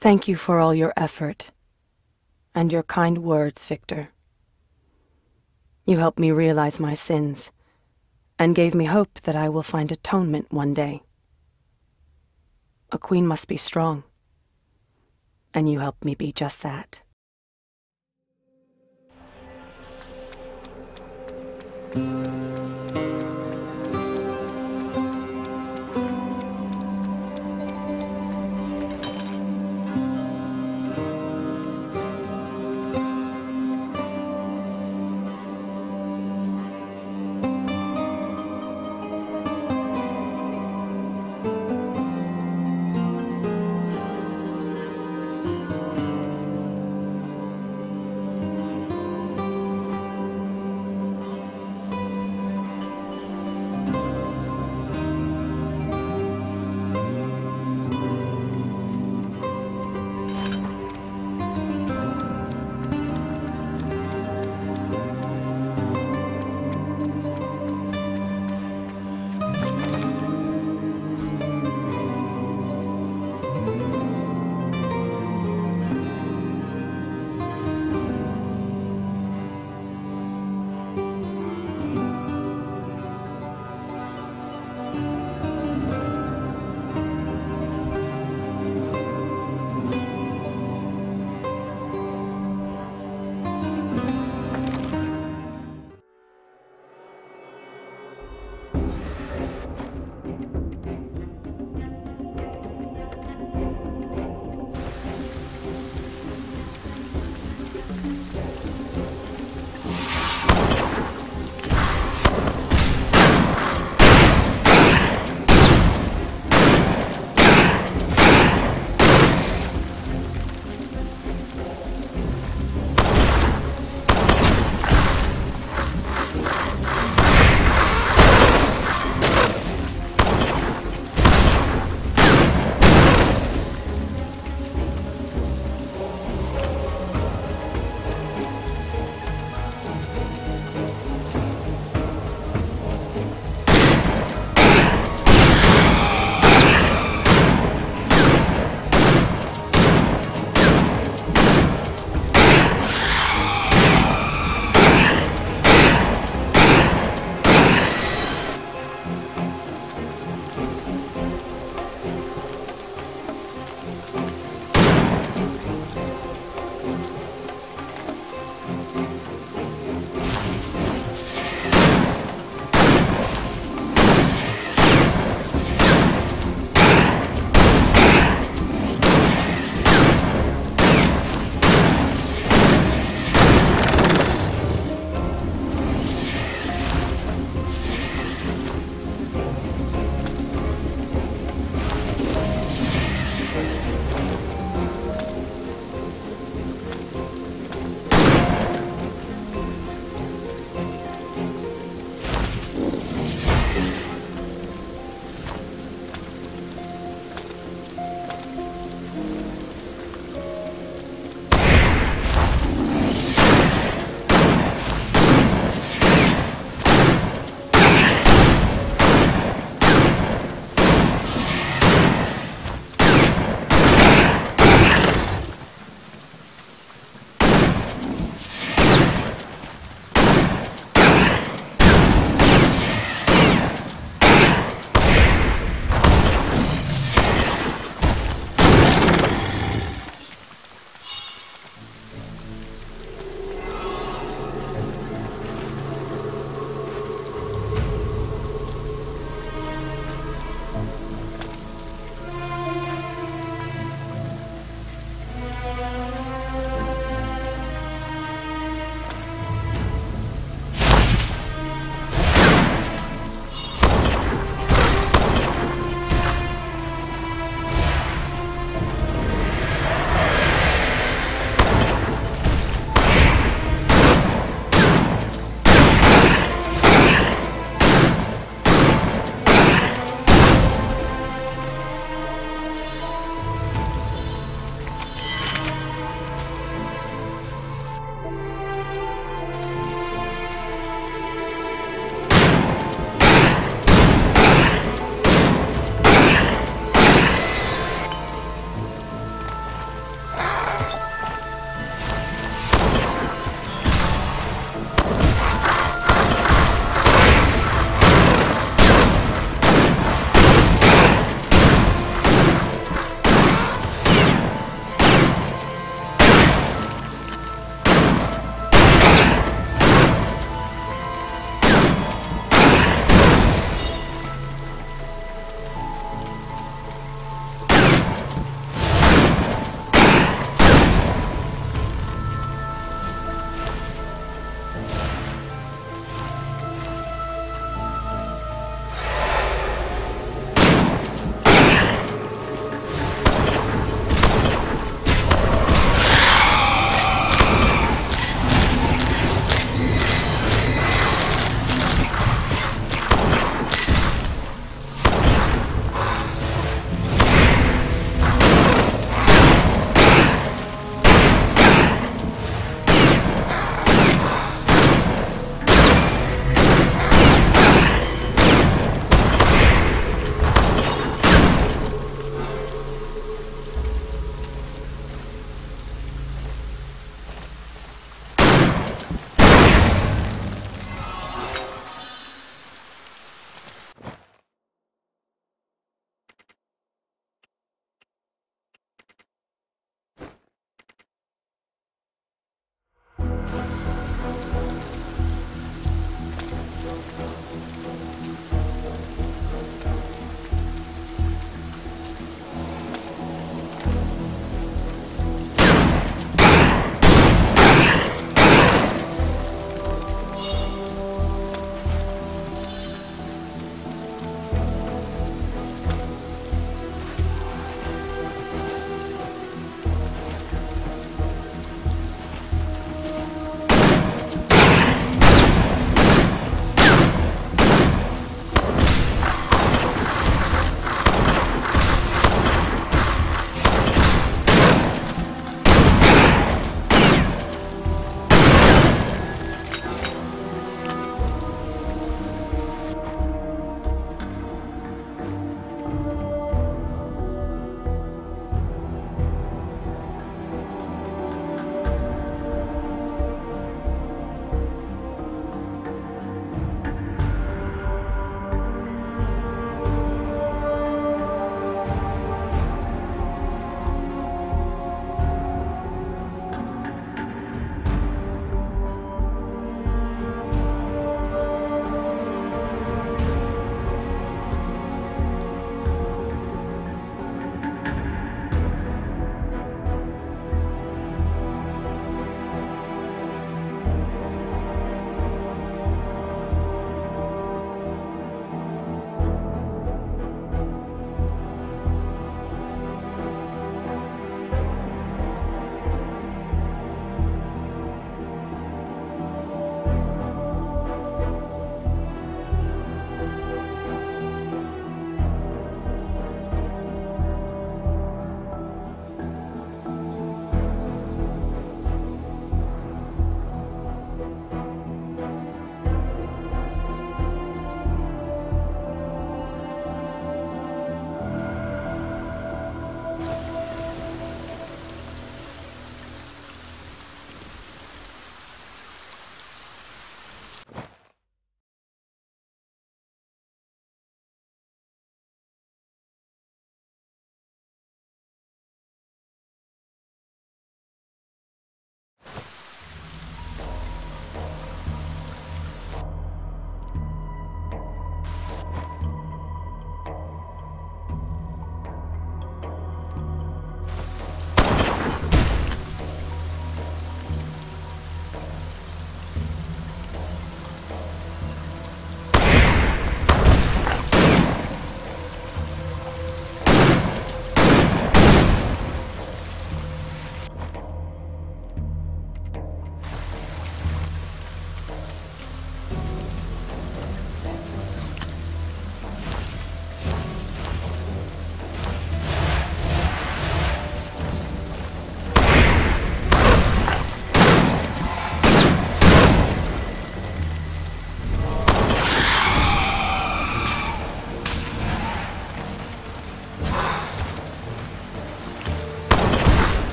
Thank you for all your effort and your kind words, Victor. You helped me realize my sins and gave me hope that I will find atonement one day. A queen must be strong, and you helped me be just that.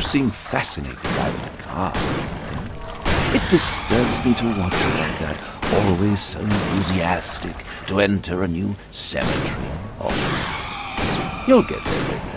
You seem fascinated by the macabre. It disturbs me to watch you like that, always so enthusiastic to enter a new cemetery. Oh, you'll get there,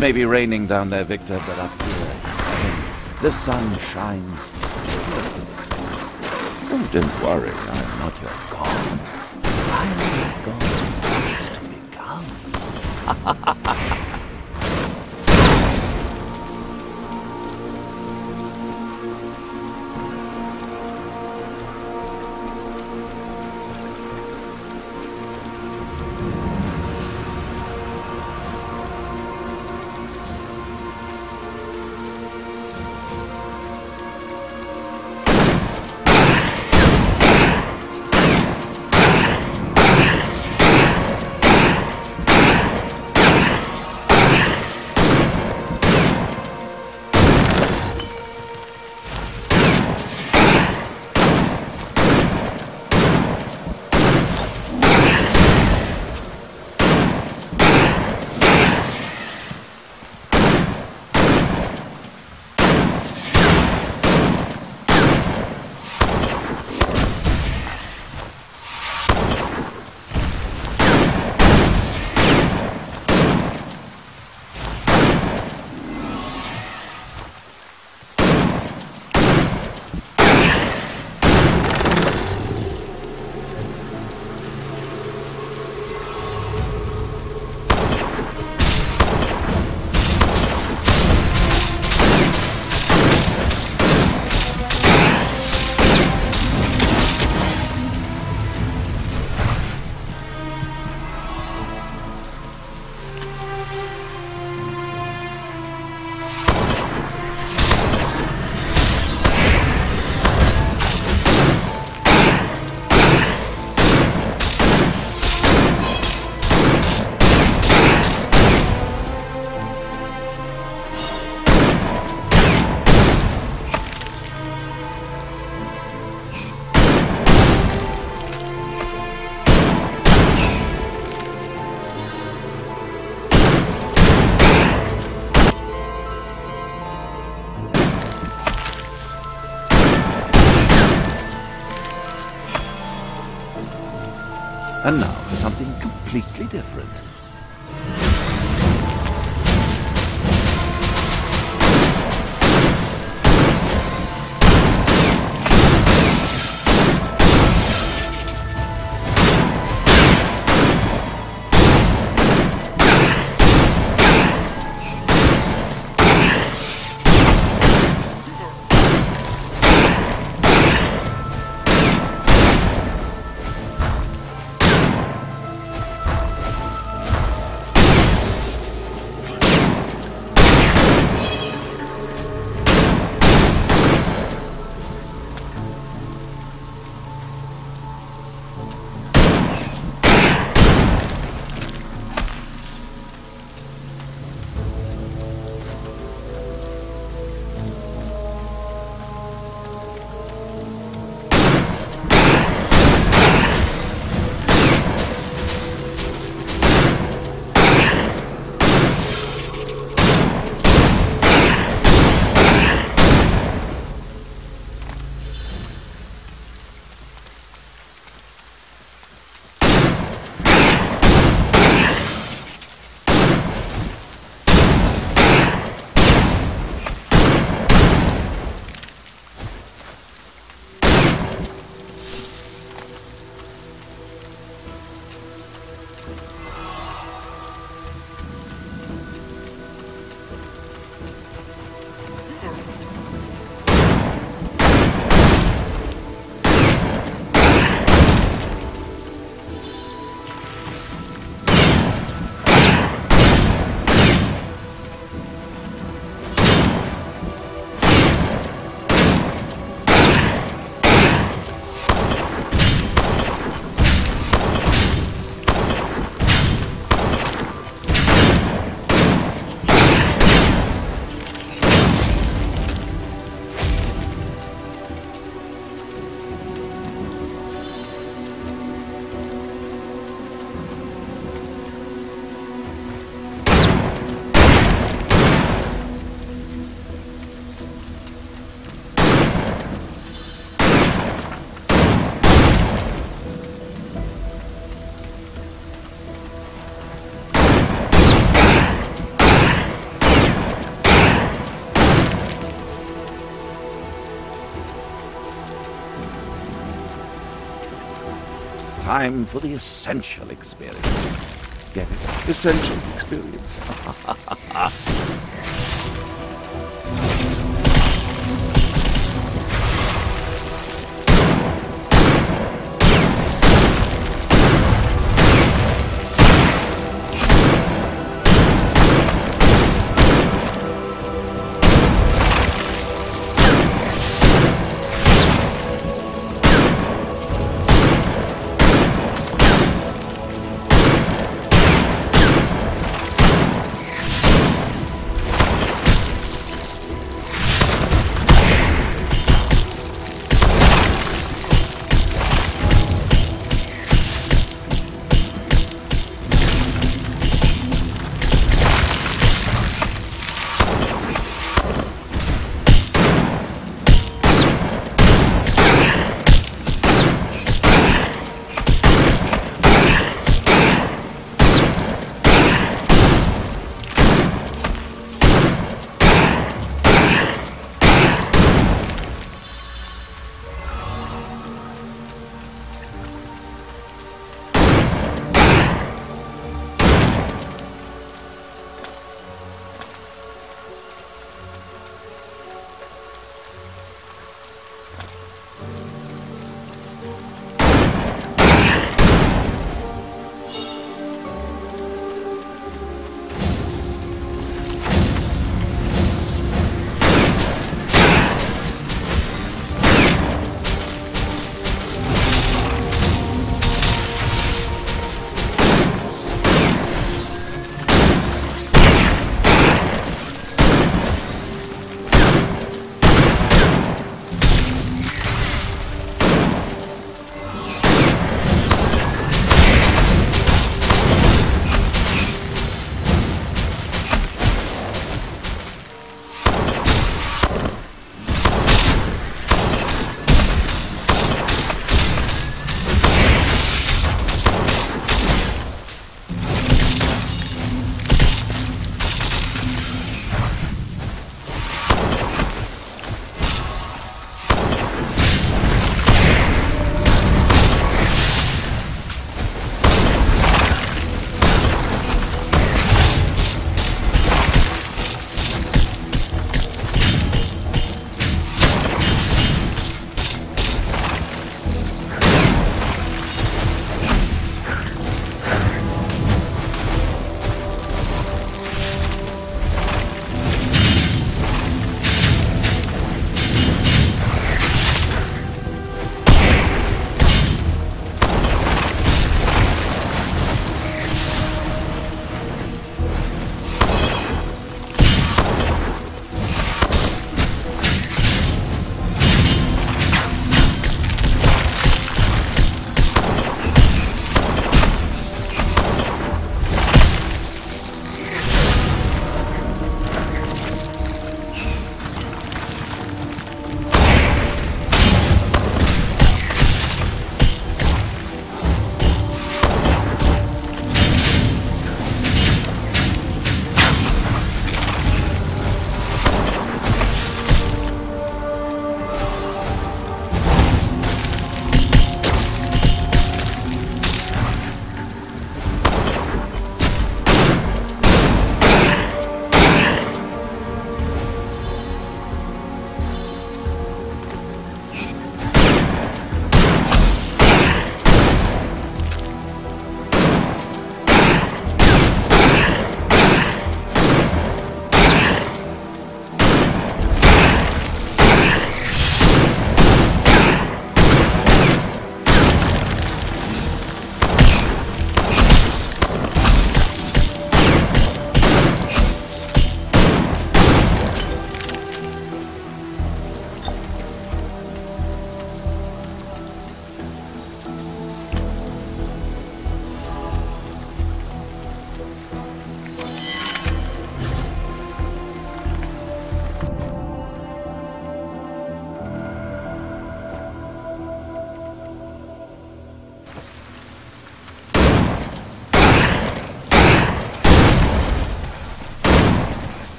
may be raining down there, Victor, but up here, the sun shines. Oh, don't worry, And now for something completely different. Time for the essential experience. Get it? Essential experience.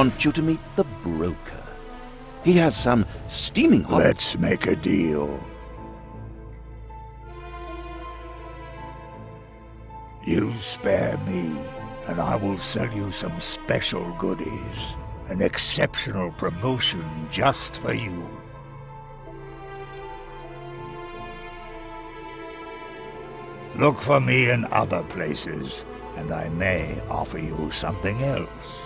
want you to meet the broker. He has some steaming hot... Let's make a deal. You spare me, and I will sell you some special goodies. An exceptional promotion just for you. Look for me in other places, and I may offer you something else.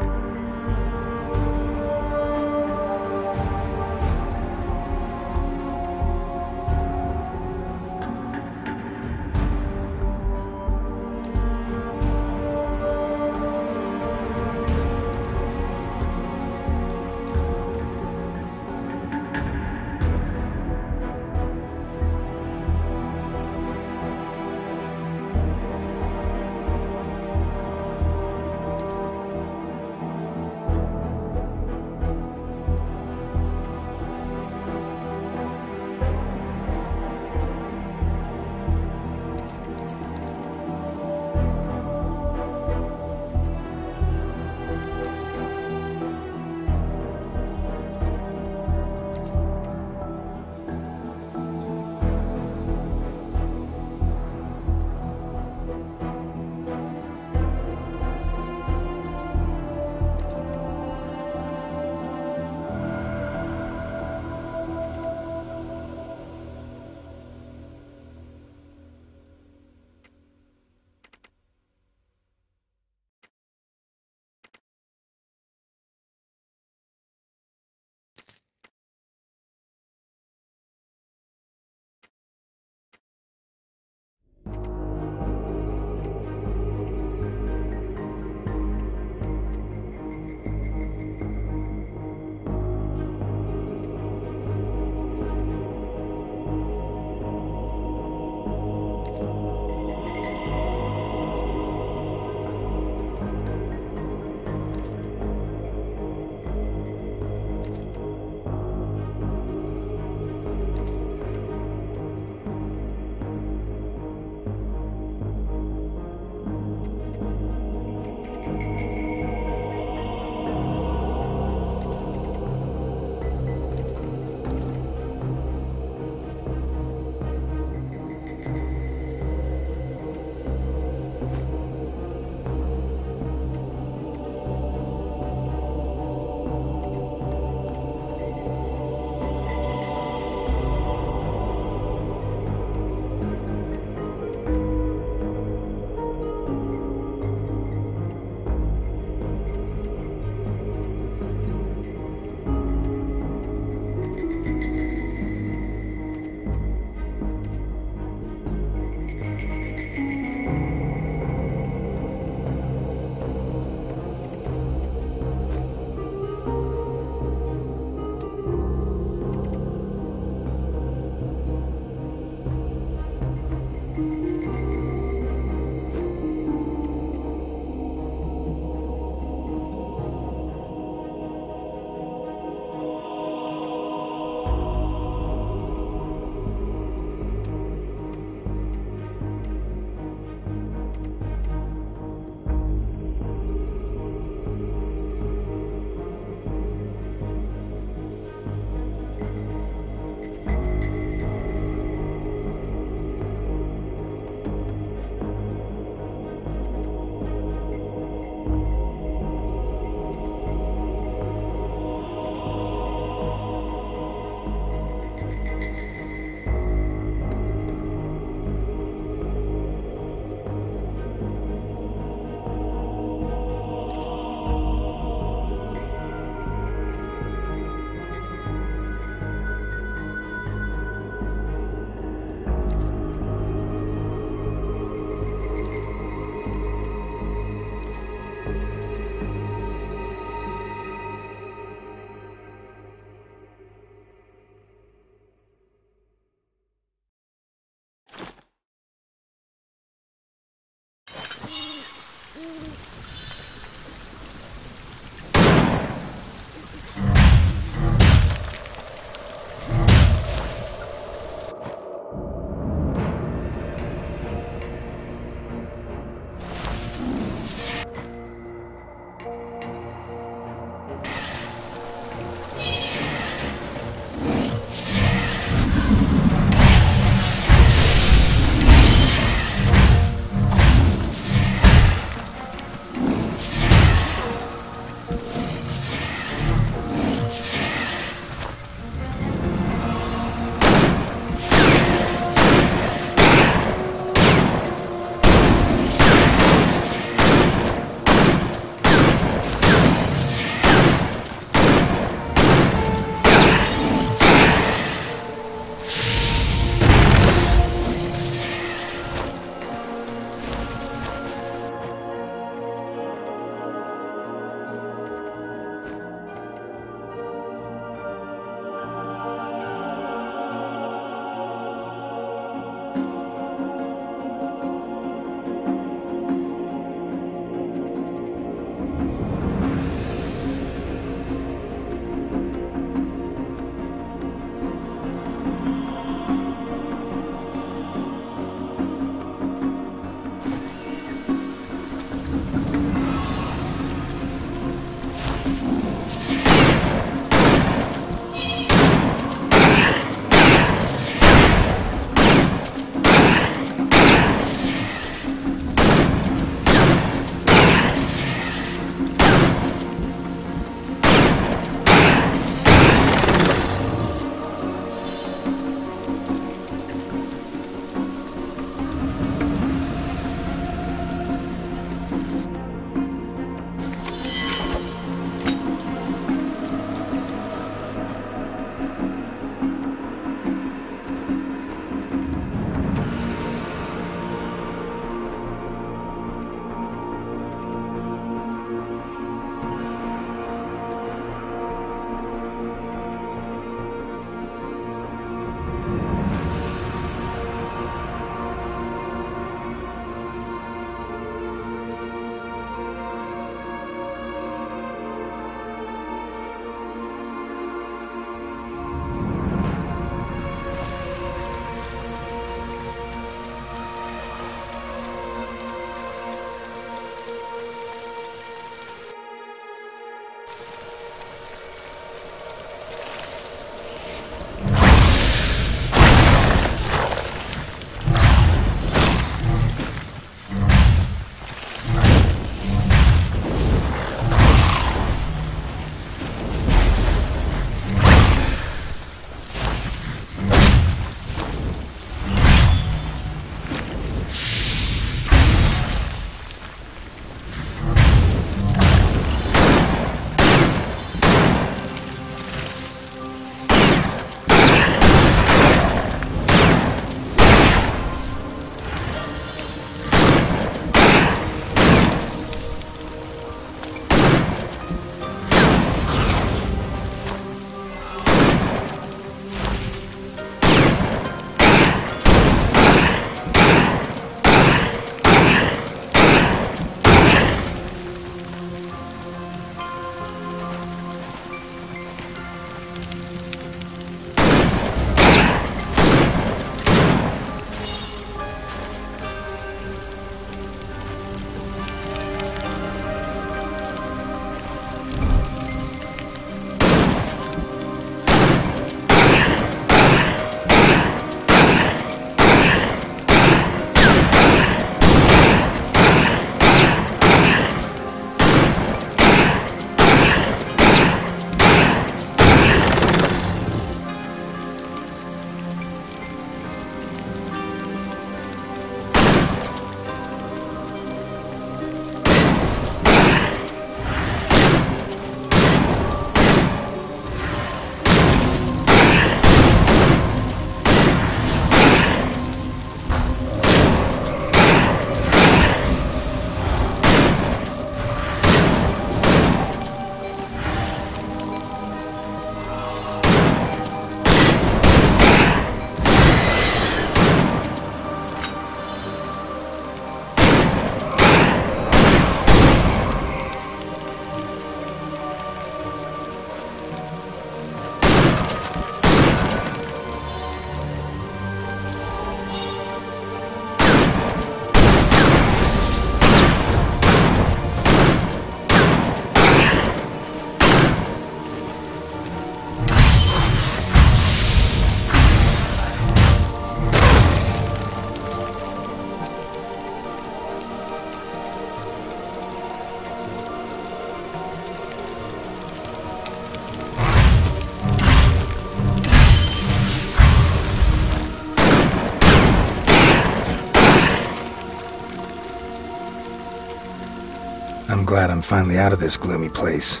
Glad I'm finally out of this gloomy place.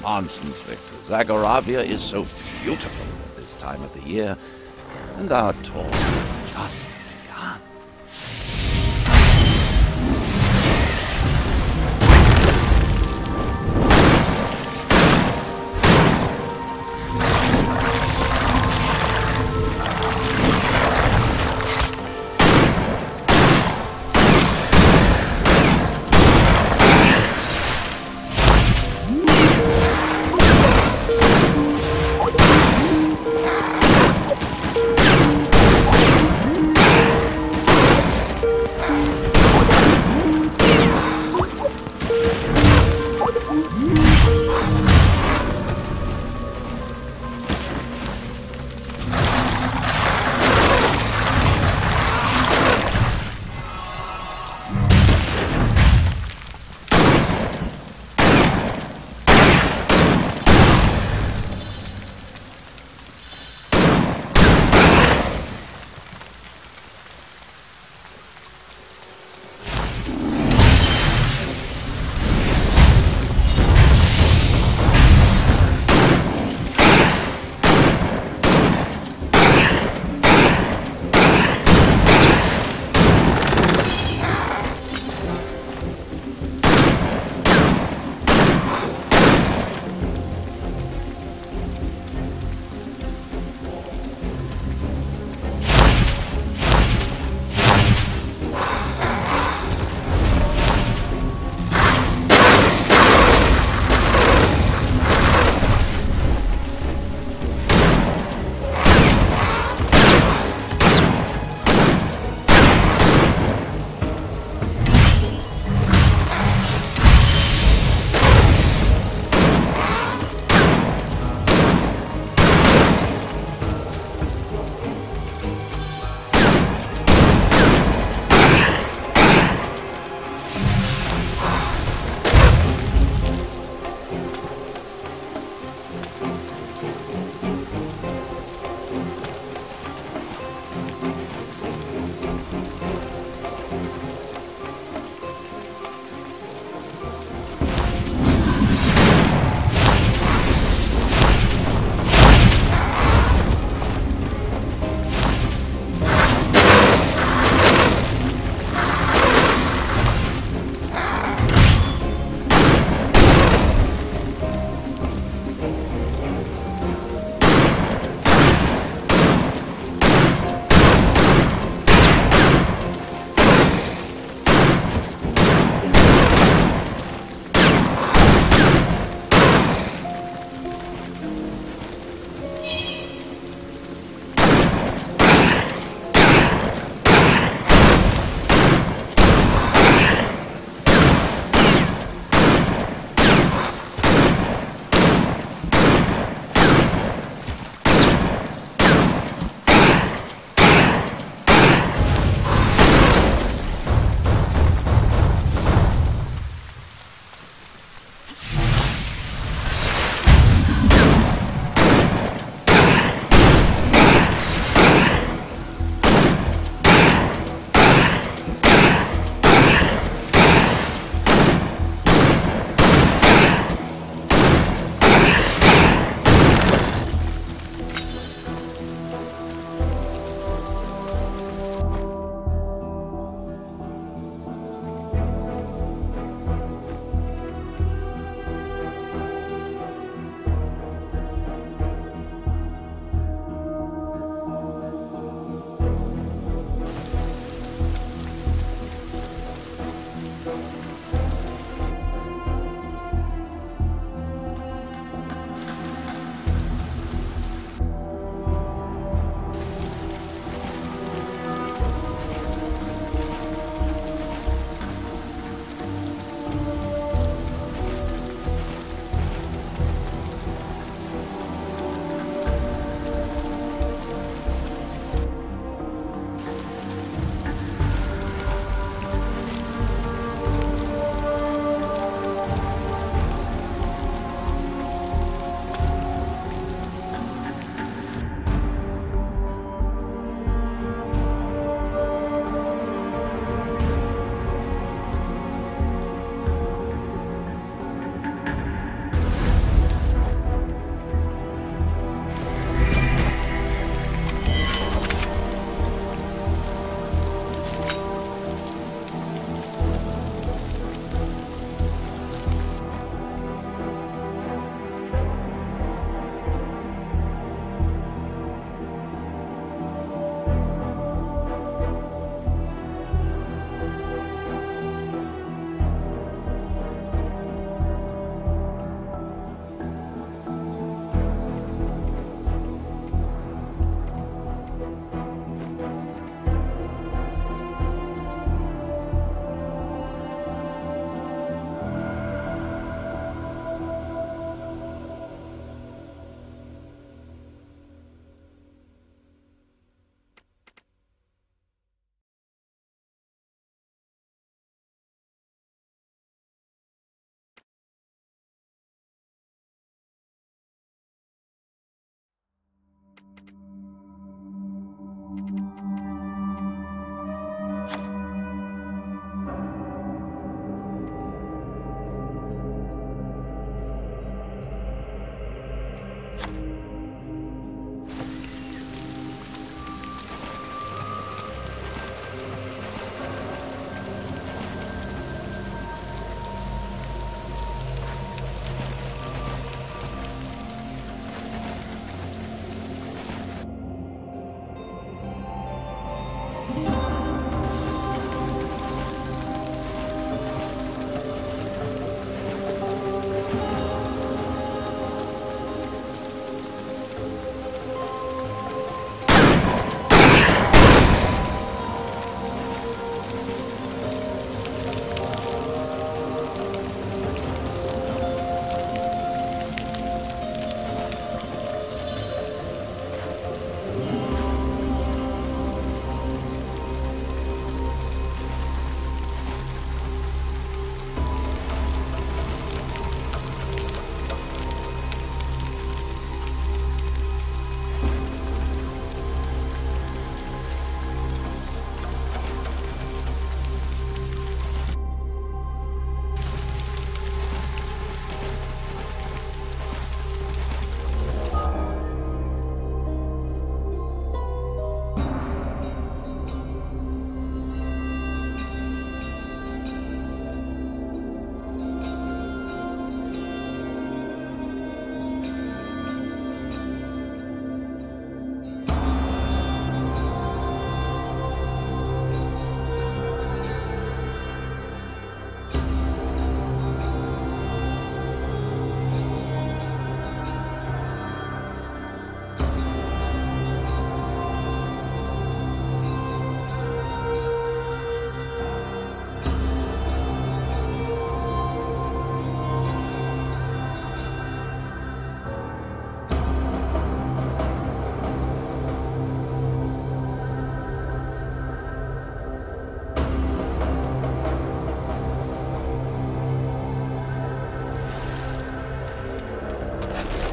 Nonsense, Victor. Zagoravia is so beautiful at this time of the year, and our tour is just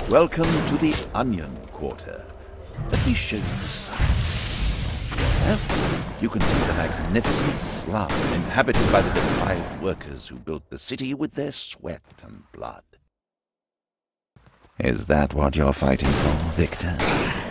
Welcome to the Onion Quarter. Let me show you the sights. Left, you can see the magnificent slum inhabited by the deprived workers who built the city with their sweat and blood. Is that what you're fighting for, Victor?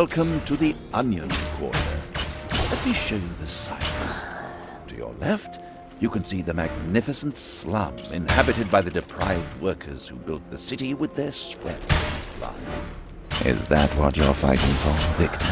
Welcome to the Onion Quarter. Let me show you the sights. To your left, you can see the magnificent slum inhabited by the deprived workers who built the city with their sweat and blood. Is that what you're fighting for, Victor?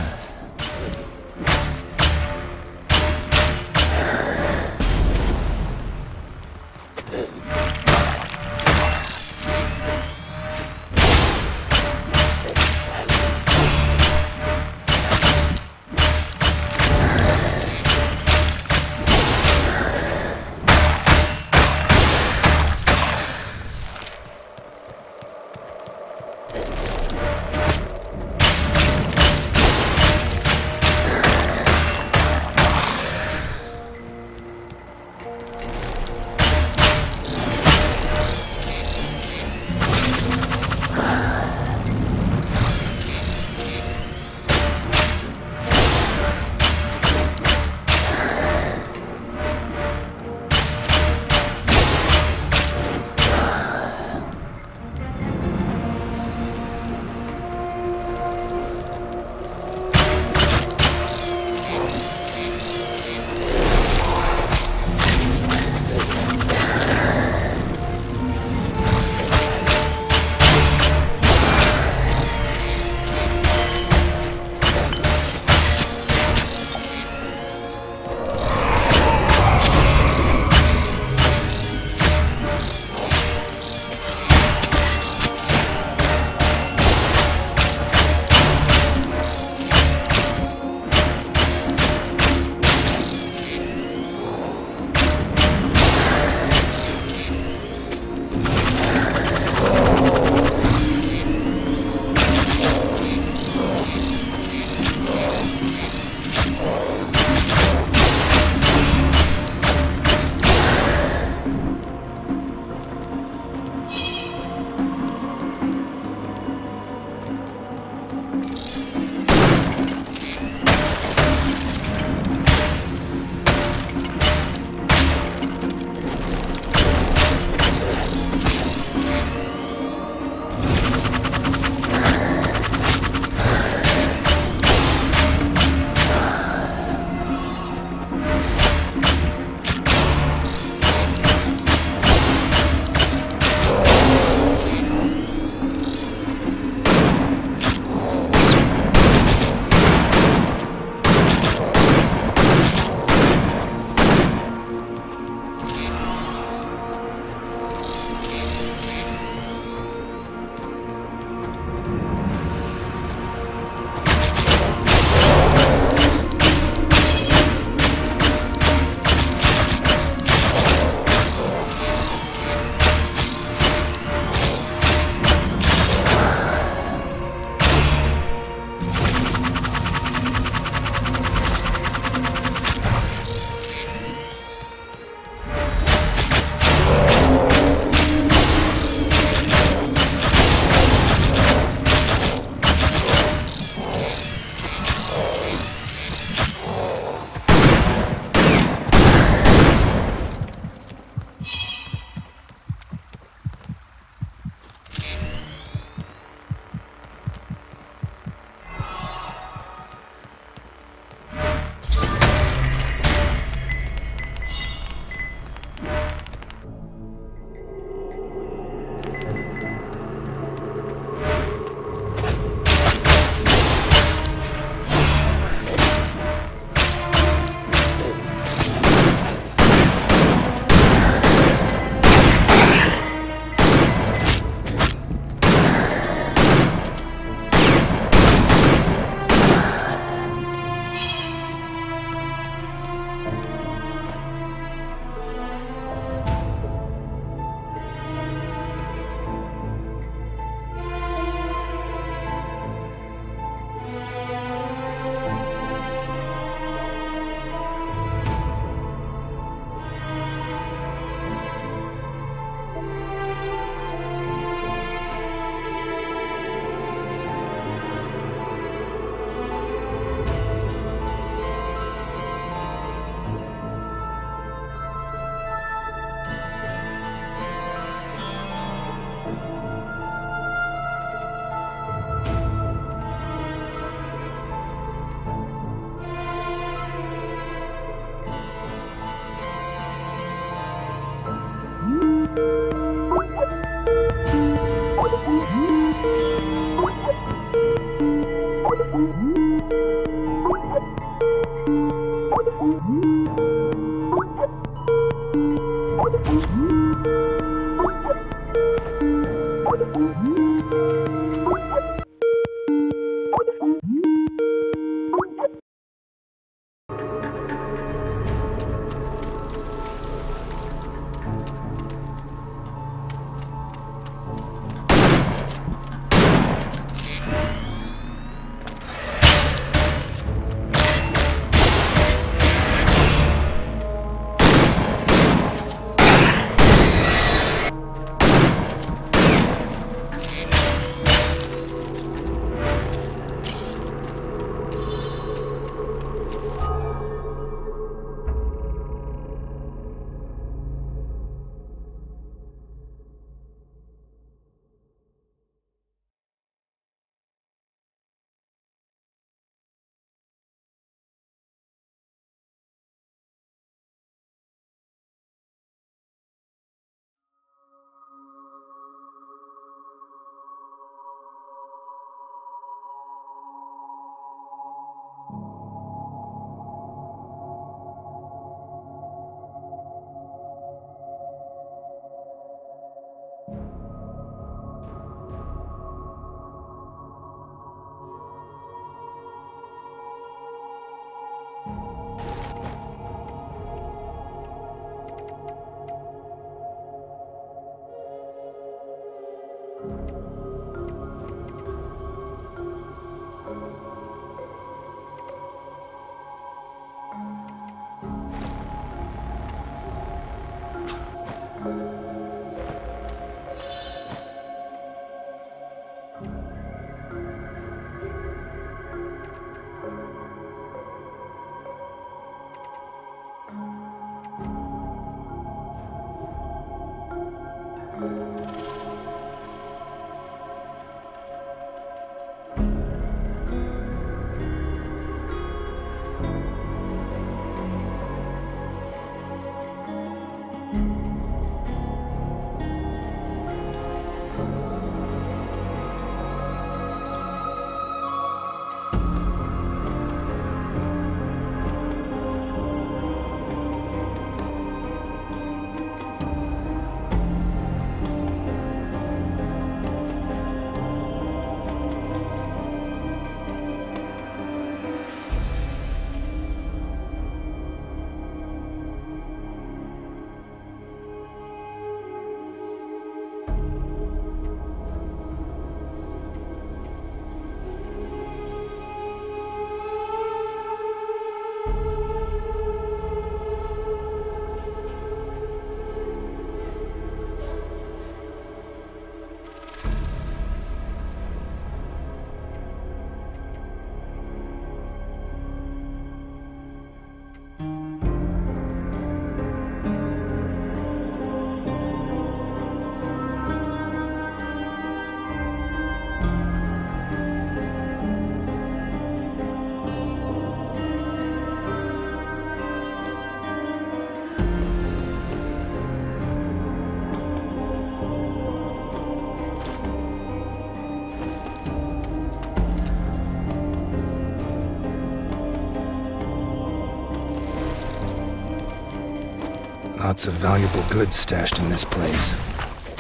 Lots of valuable goods stashed in this place.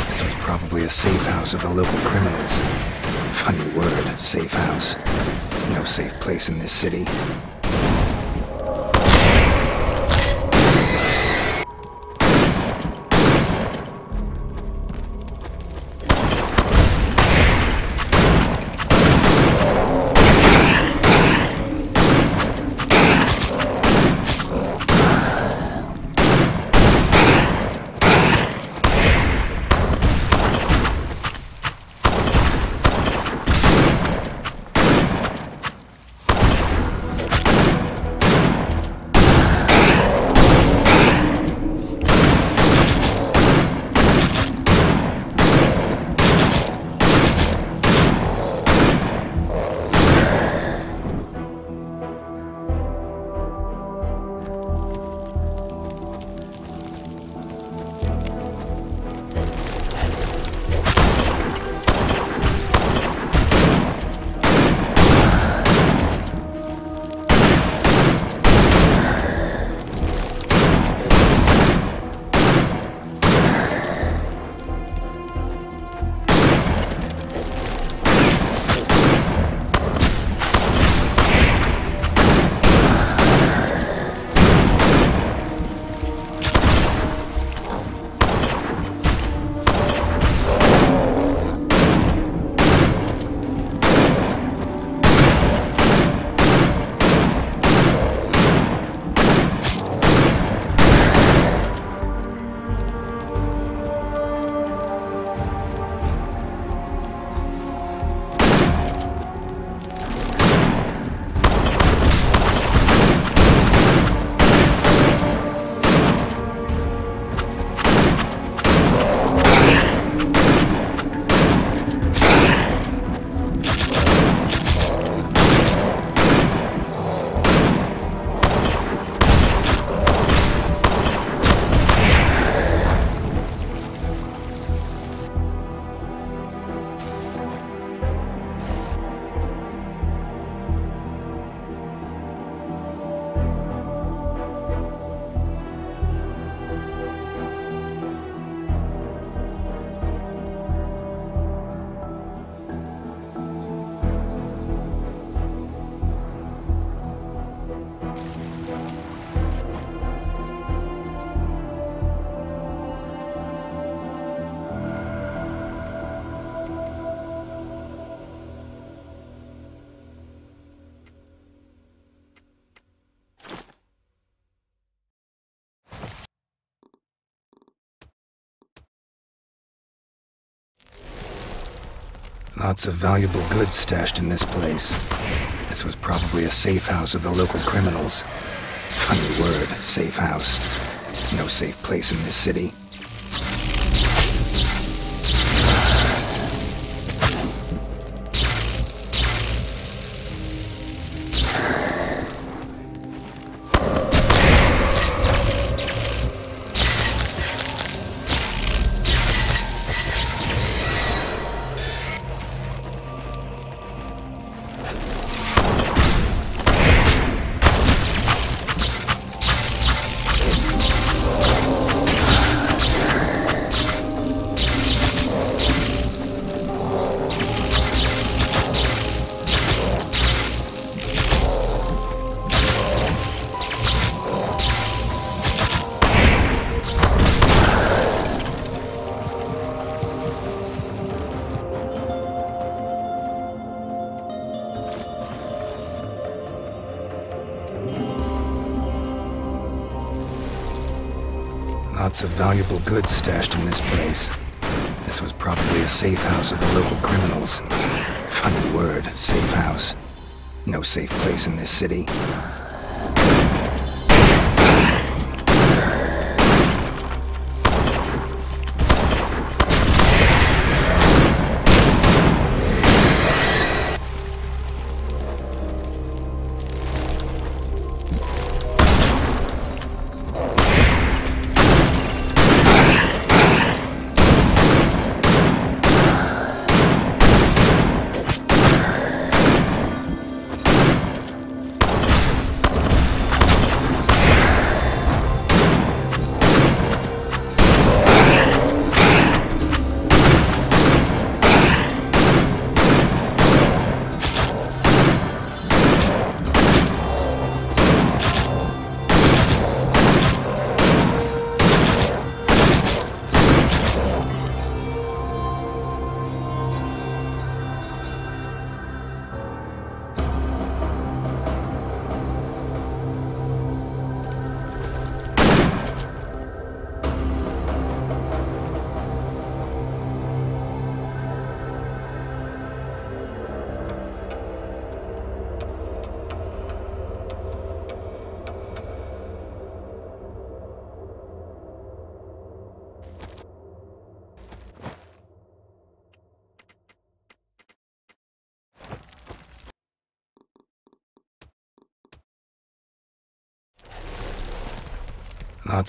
This was probably a safe house of the local criminals. Funny word, safe house. No safe place in this city. Lots of valuable goods stashed in this place. This was probably a safe house of the local criminals. Funny word, safe house. No safe place in this city. Valuable goods stashed in this place. This was probably a safe house of the local criminals. Funny word, safe house. No safe place in this city.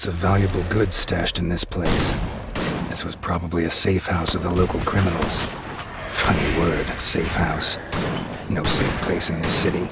Lots of valuable goods stashed in this place. This was probably a safe house of the local criminals. Funny word, safe house. No safe place in this city.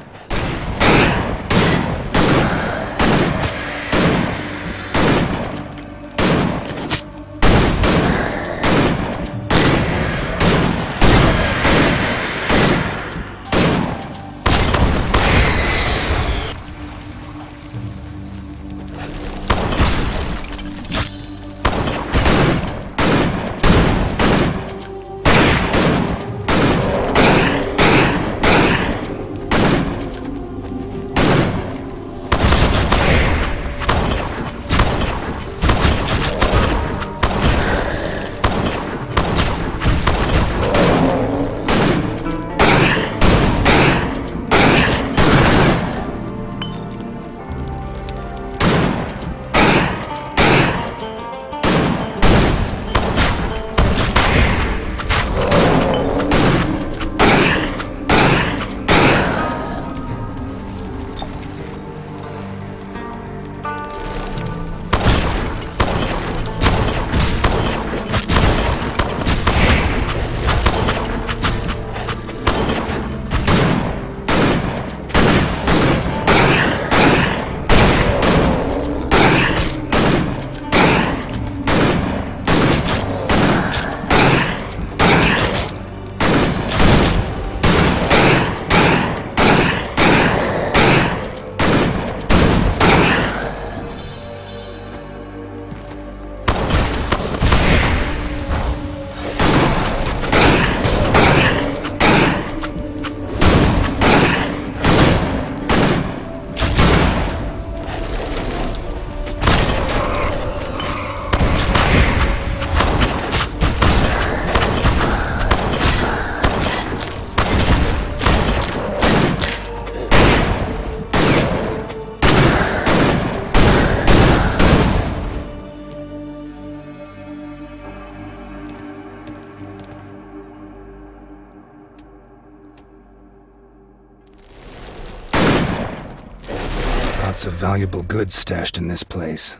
Lots of valuable goods stashed in this place.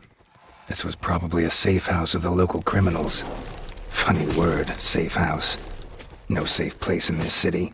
This was probably a safe house of the local criminals. Funny word, safe house. No safe place in this city.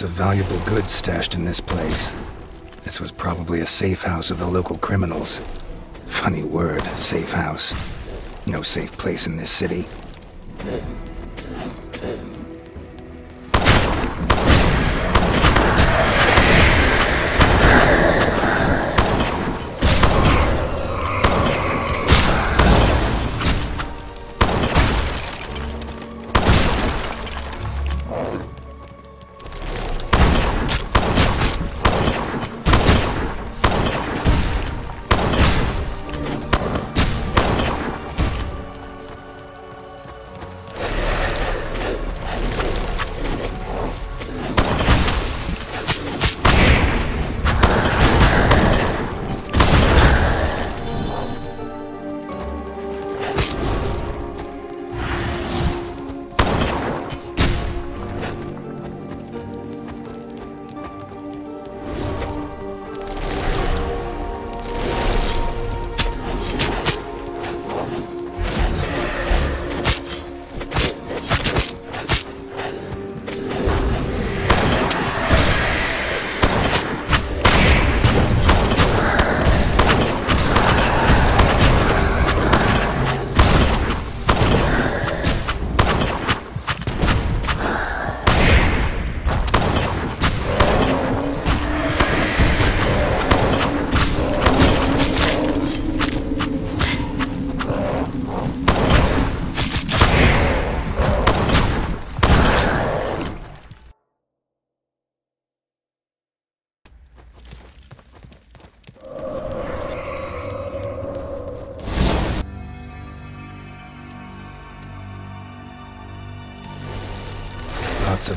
Lots of valuable goods stashed in this place. This was probably a safe house of the local criminals. Funny word, safe house. No safe place in this city.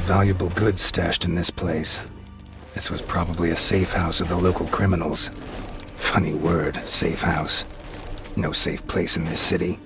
Valuable goods stashed in this place. This was probably a safe house of the local criminals. Funny word, safe house. No safe place in this city.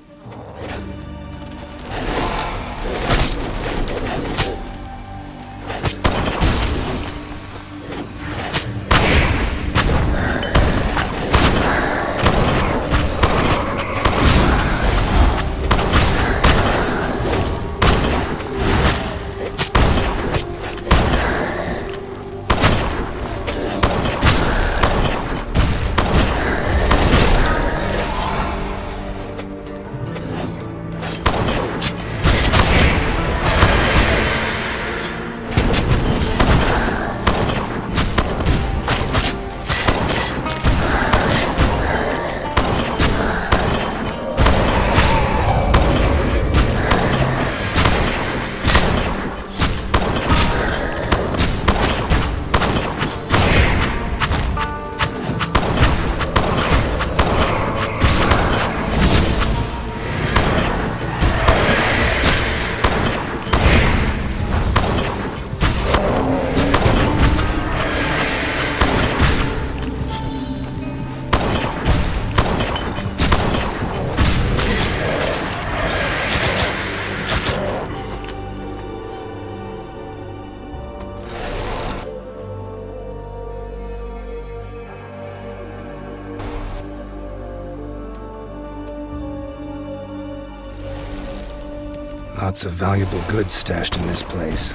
Lots of valuable goods stashed in this place.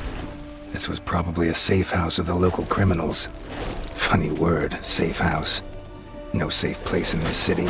This was probably a safe house of the local criminals. Funny word, safe house. No safe place in this city.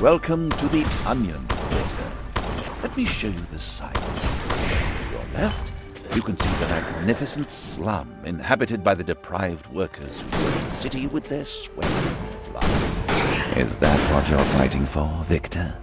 Welcome to the Onion Quarter. Let me show you the sights. To your left, you can see the magnificent slum inhabited by the deprived workers who fill the city with their sweat and blood. Is that what you're fighting for, Victor?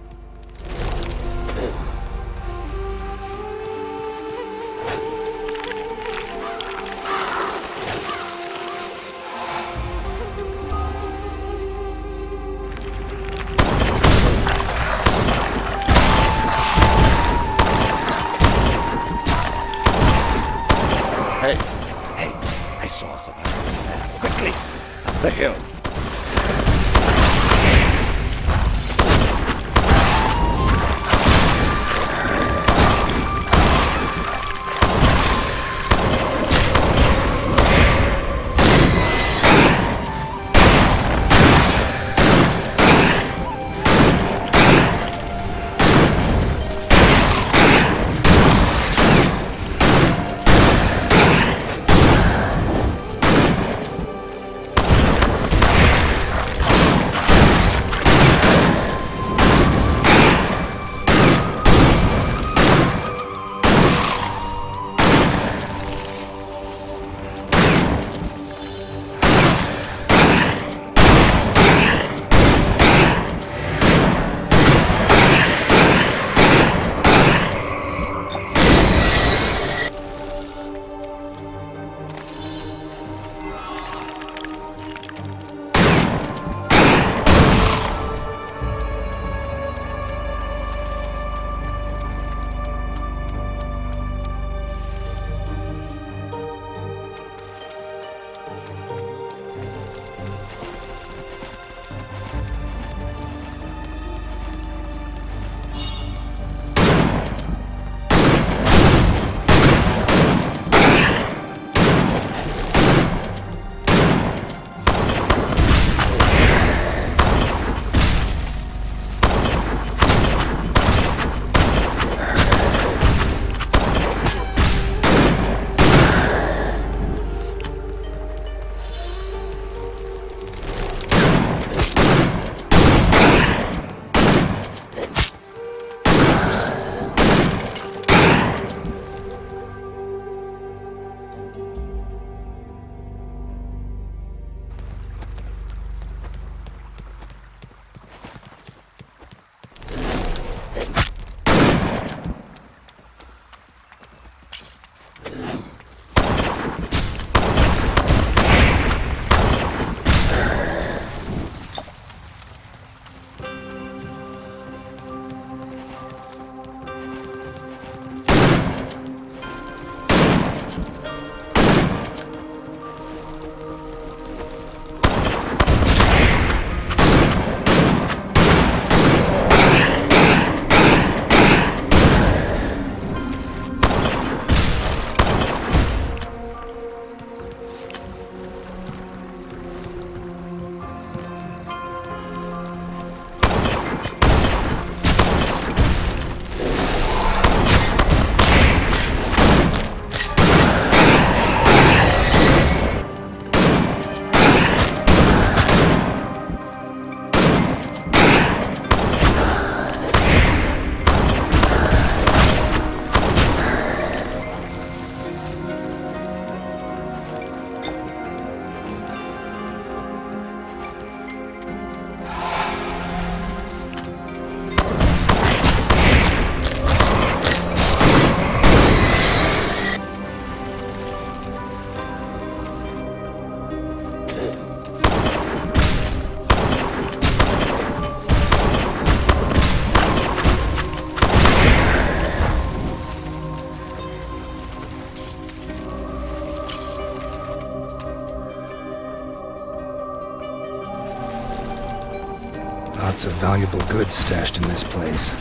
Valuable goods stashed in this place.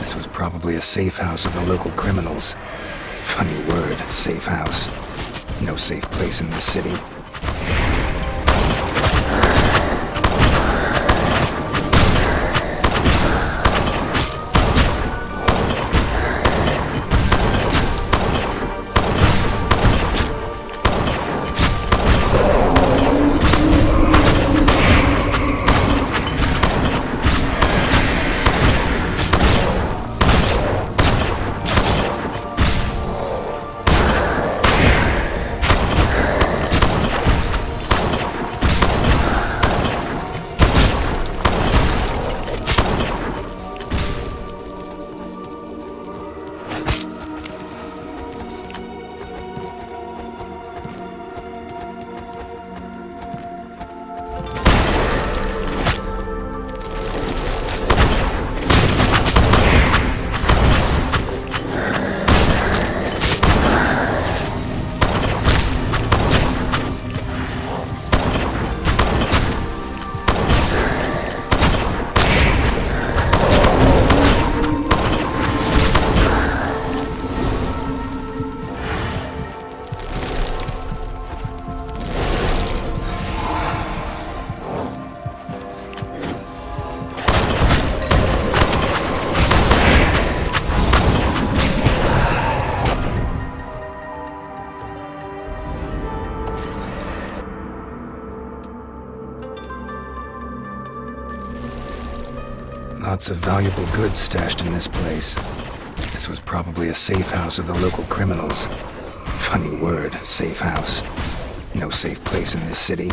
This was probably a safe house of the local criminals. Funny word, safe house. No safe place in this city. Lots of valuable goods stashed in this place. This was probably a safe house of the local criminals. Funny word, safe house. No safe place in this city.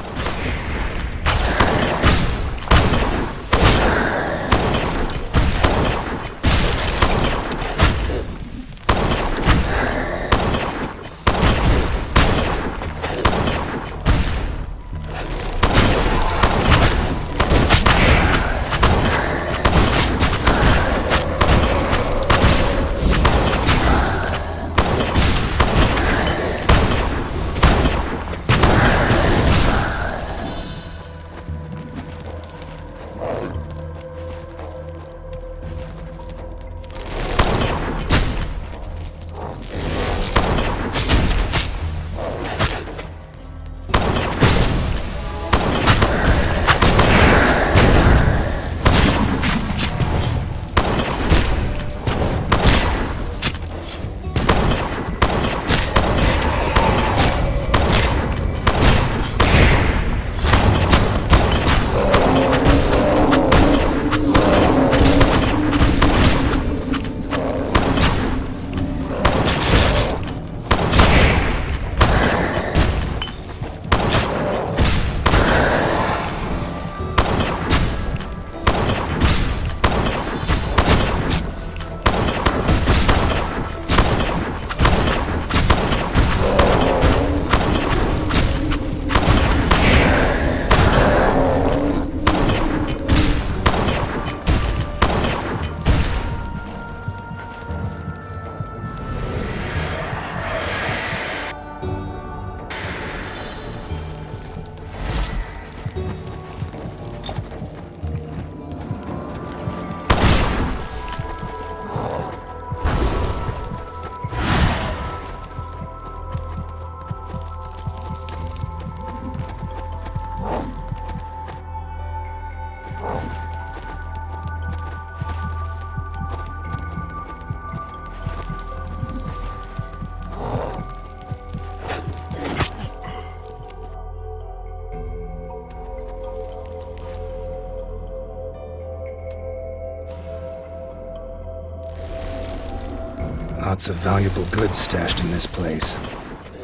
Lots of valuable goods stashed in this place.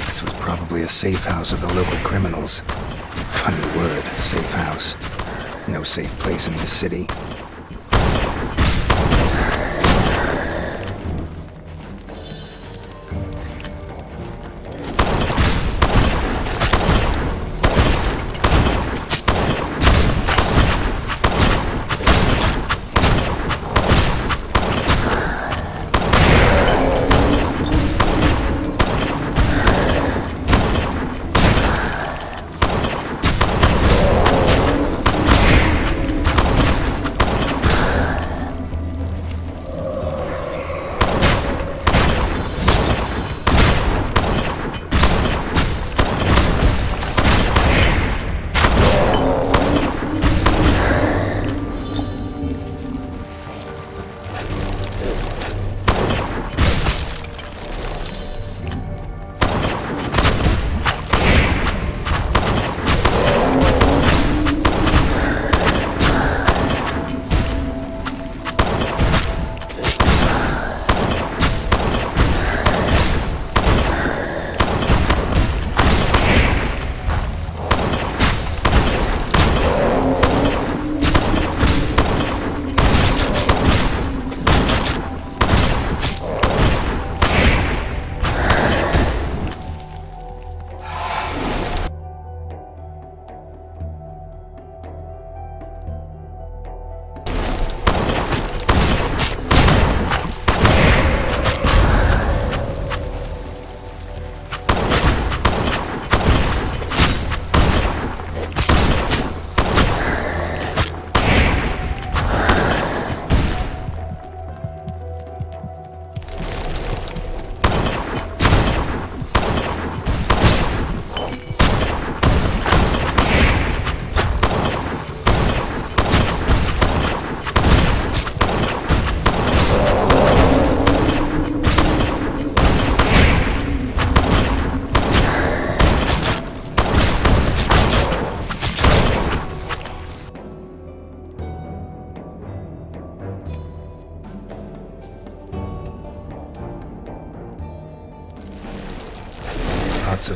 This was probably a safe house of the local criminals. Funny word, safe house. No safe place in this city.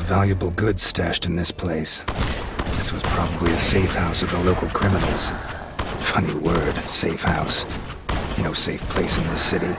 Valuable goods stashed in this place. This was probably a safe house of the local criminals. Funny word, safe house. No safe place in this city.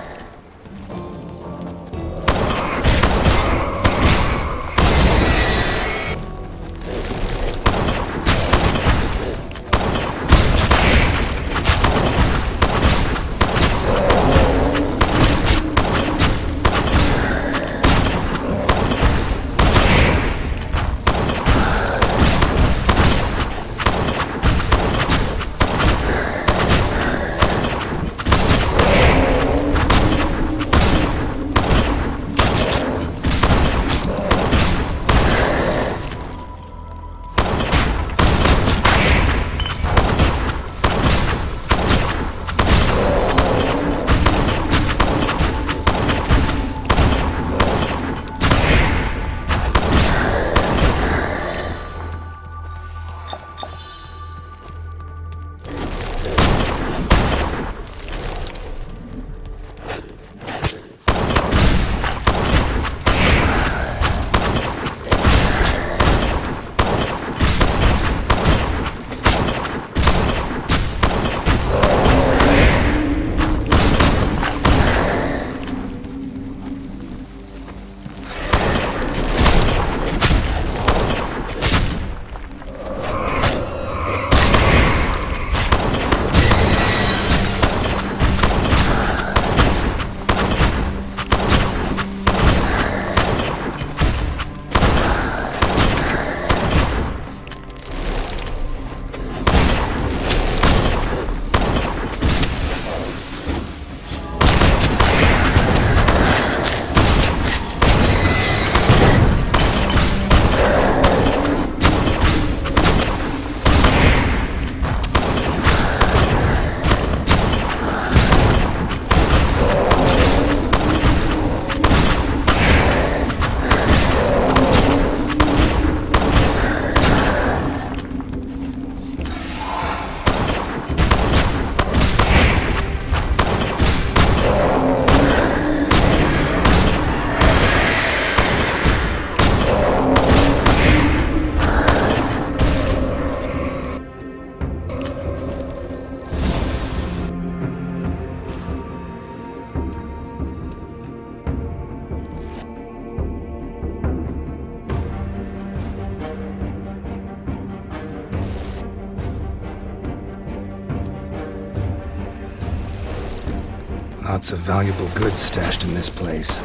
Lots of valuable goods stashed in this place.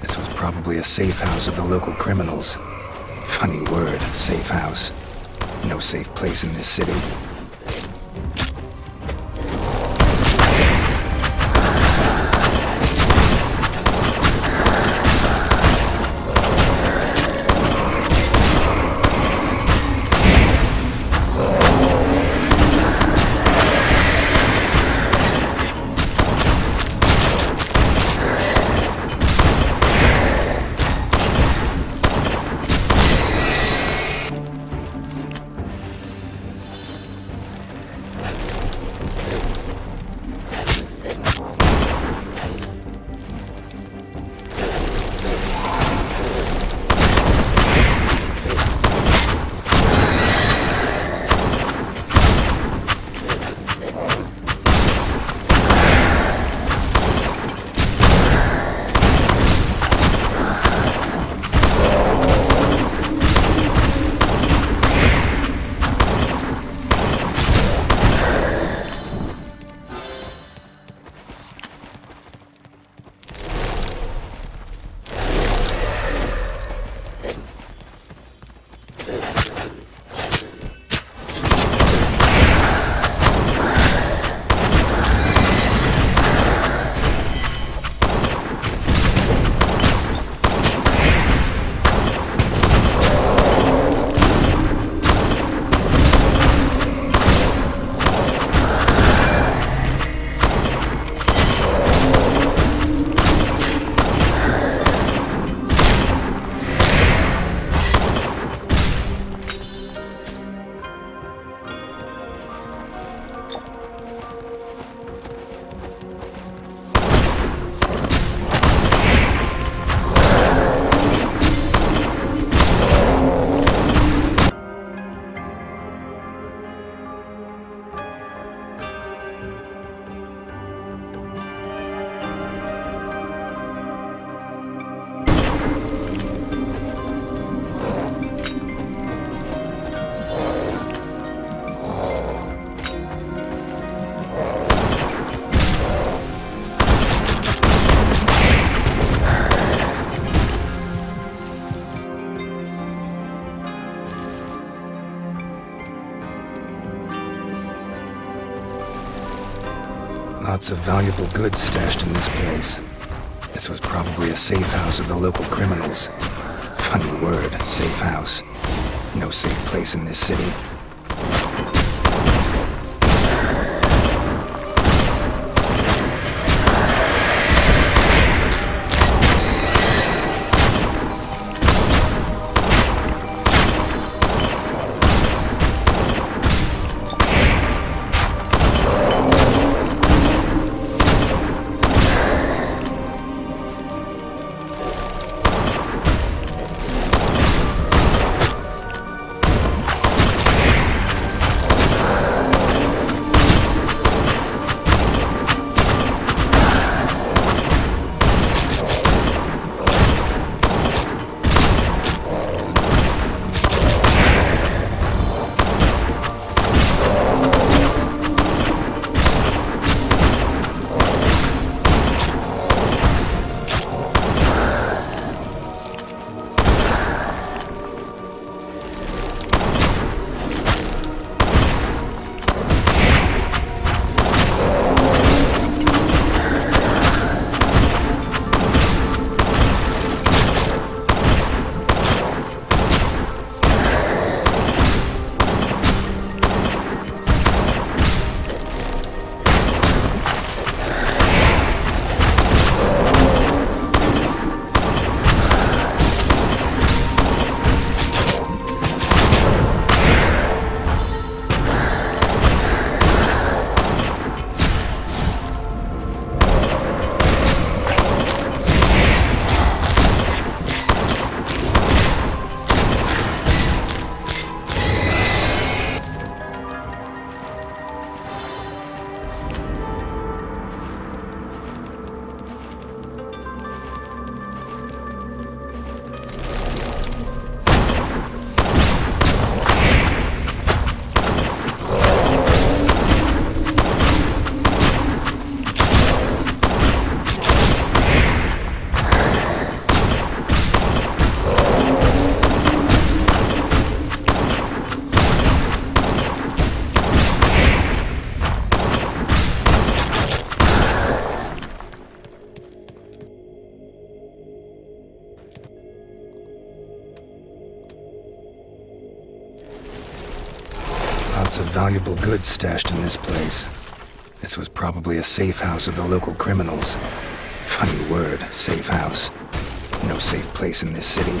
This was probably a safe house of the local criminals. Funny word, safe house. No safe place in this city. Valuable goods stashed in this place. This was probably a safe house of the local criminals. Funny word, safe house. No safe place in this city. Valuable goods stashed in this place. This was probably a safe house of the local criminals. Funny word, safe house. No safe place in this city.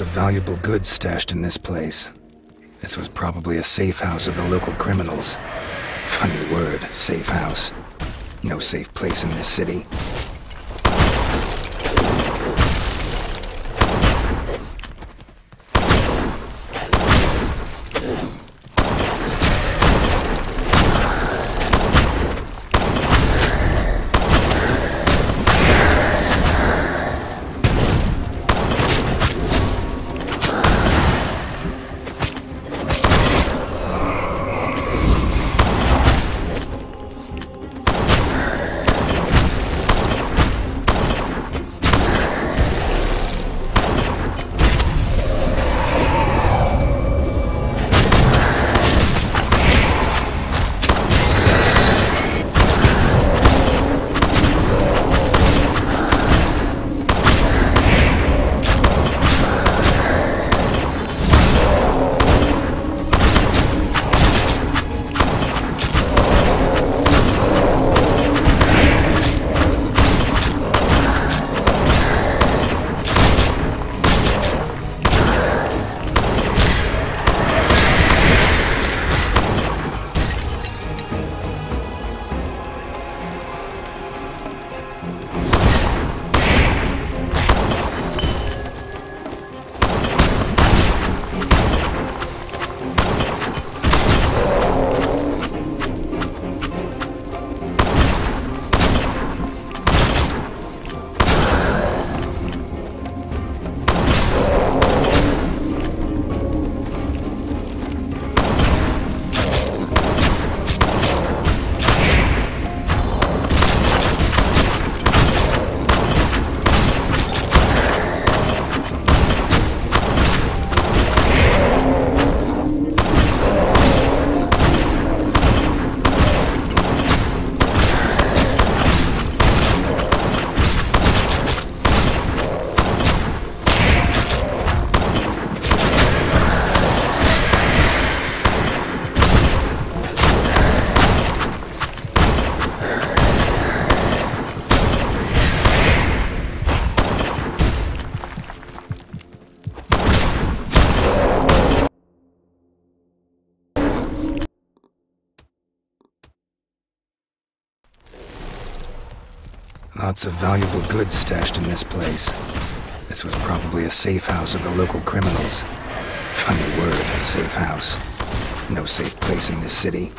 Of valuable goods stashed in this place. This was probably a safe house of the local criminals. Funny word, safe house. No safe place in this city. Lots of valuable goods stashed in this place. This was probably a safe house of the local criminals. Funny word, safe house. No safe place in this city.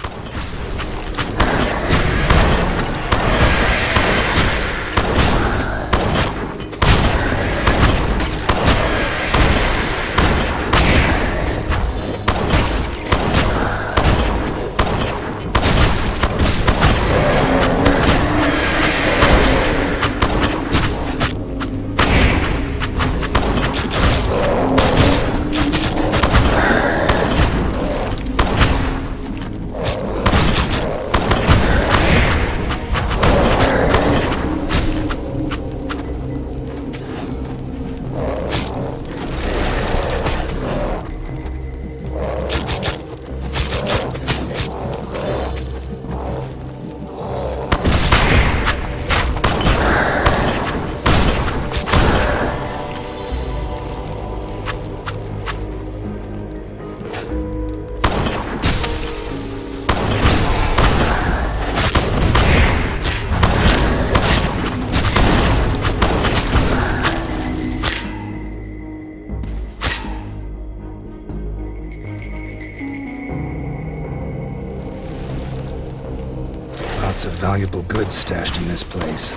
Valuable goods stashed in this place.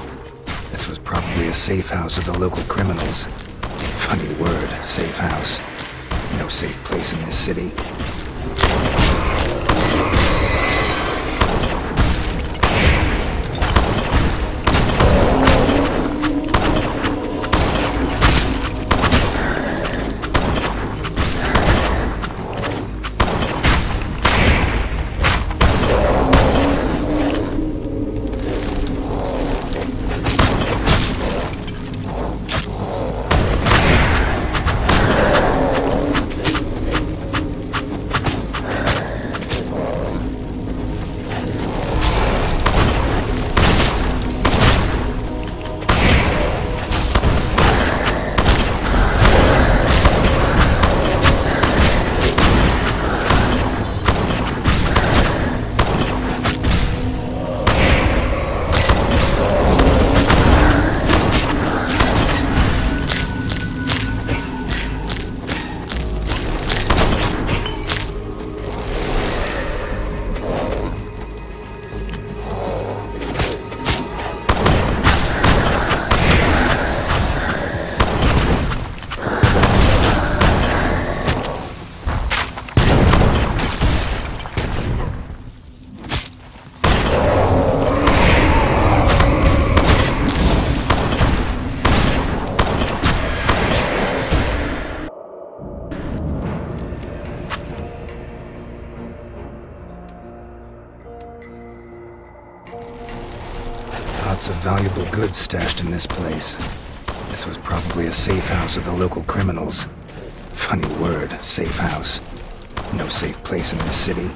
This was probably a safe house of the local criminals. Funny word, safe house. No safe place in this city. House of the local criminals. Funny word, safe house. No safe place in this city.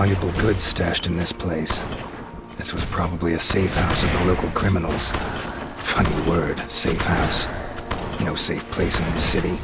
Valuable goods stashed in this place. This was probably a safe house of the local criminals. Funny word, safe house. No safe place in this city.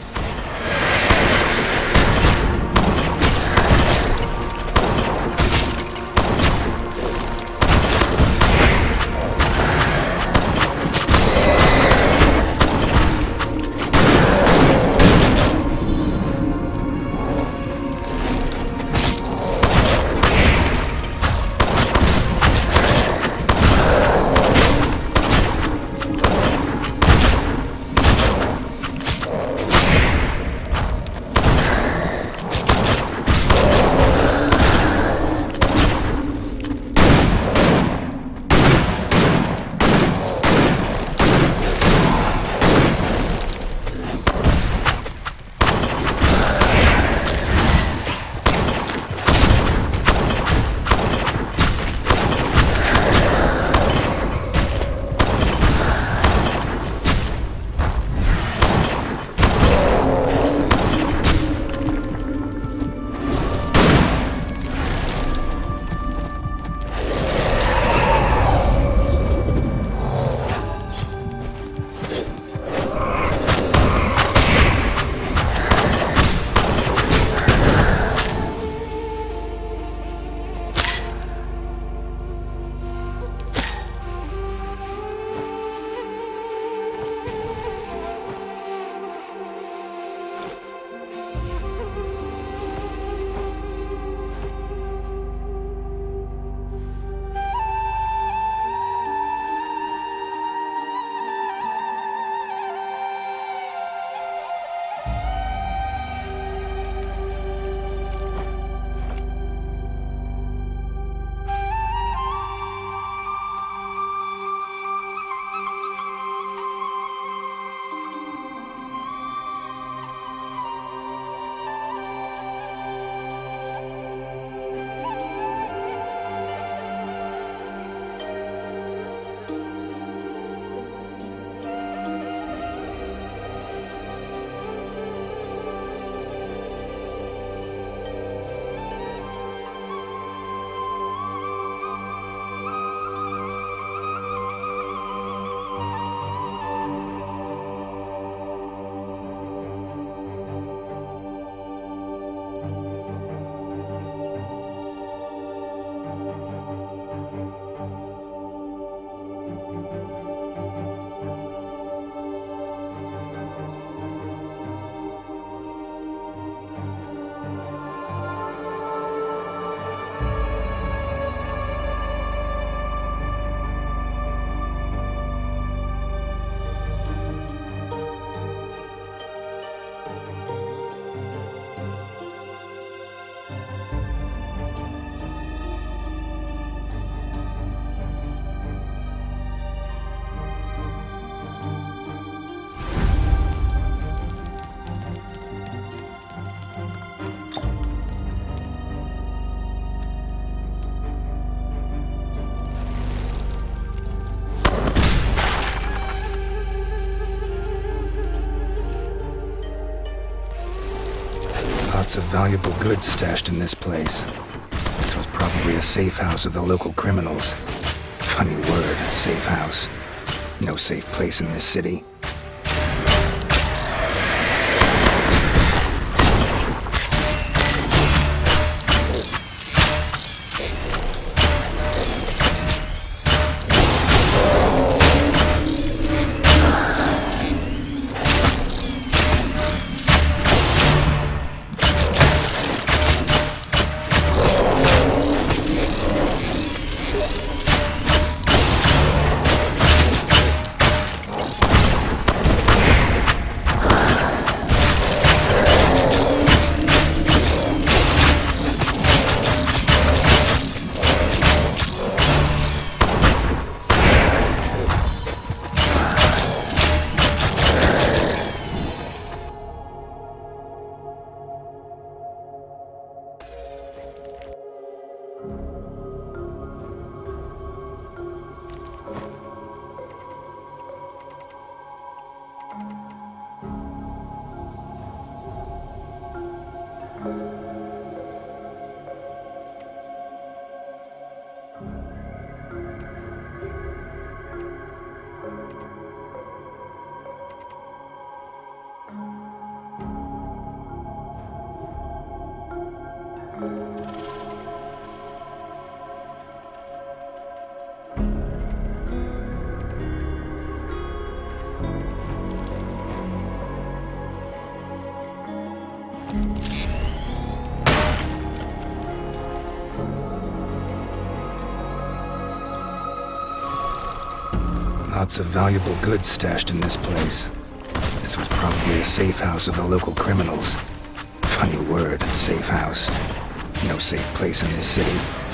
Of valuable goods stashed in this place. This was probably a safe house of the local criminals. Funny word, safe house. No safe place in this city. Valuable goods stashed in this place. This was probably a safe house of the local criminals. Funny word, safe house. No safe place in this city.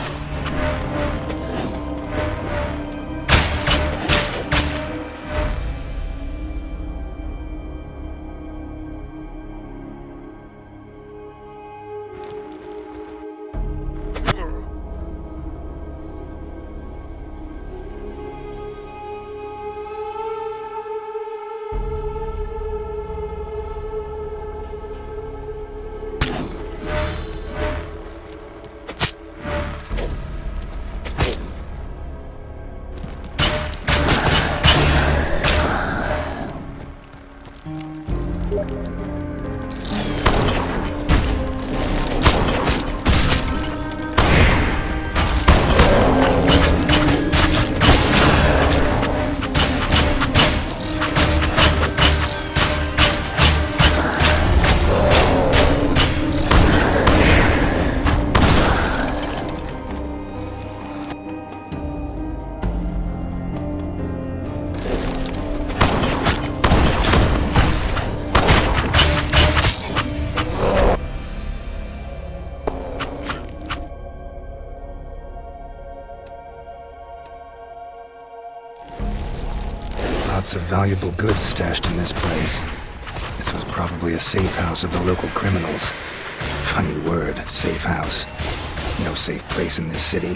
Valuable goods stashed in this place. This was probably a safe house of the local criminals. Funny word, safe house. No safe place in this city.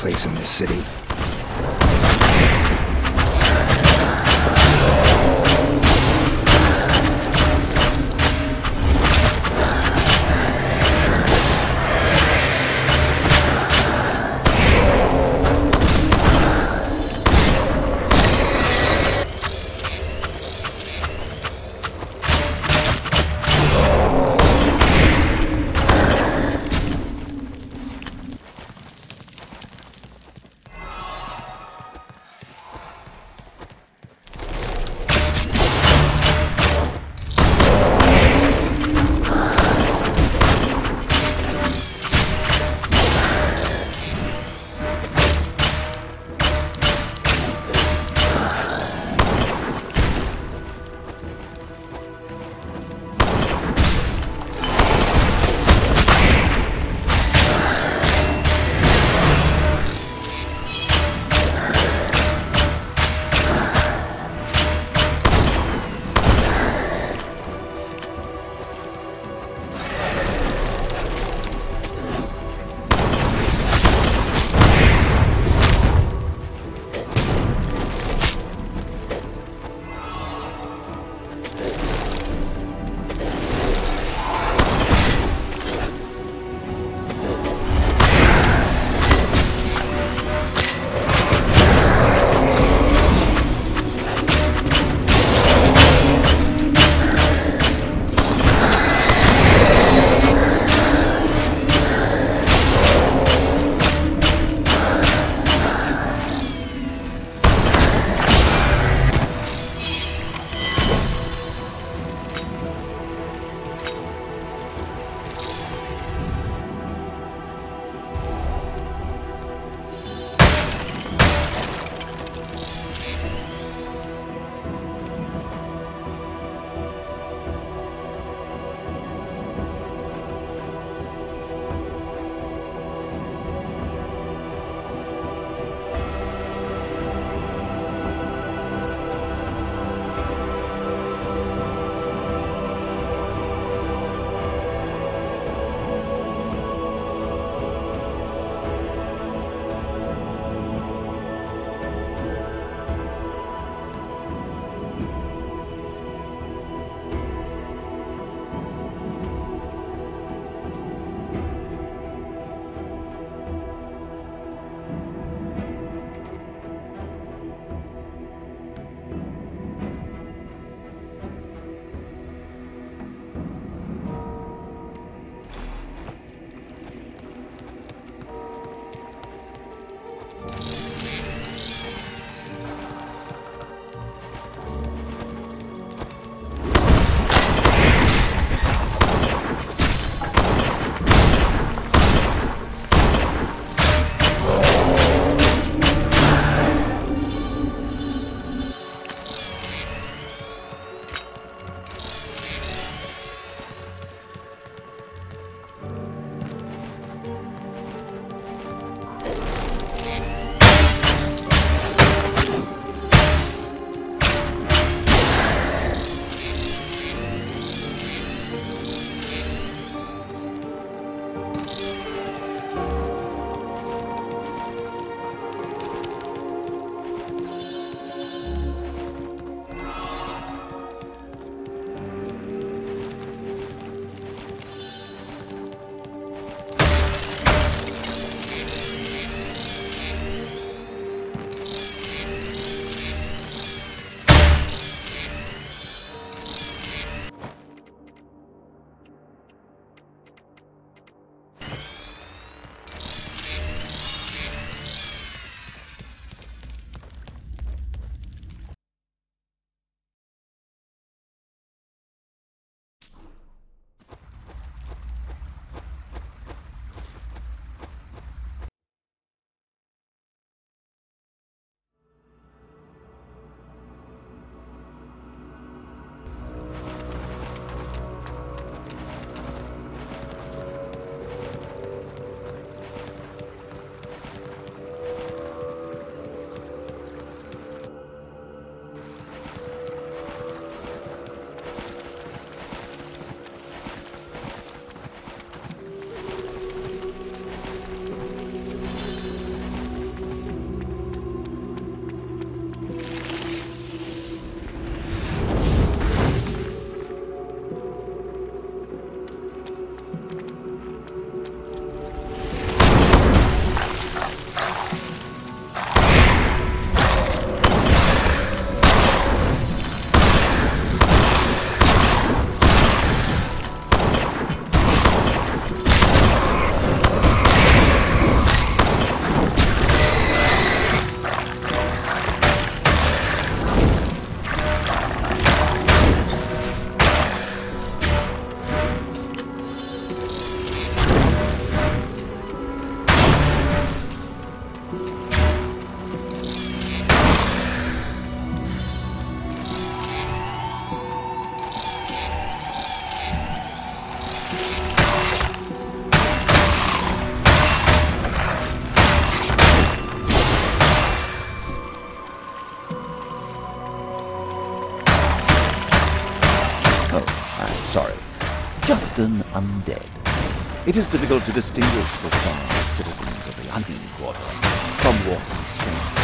Place in this city. An undead. It is difficult to distinguish the citizens of the hunting quarter from walking stones.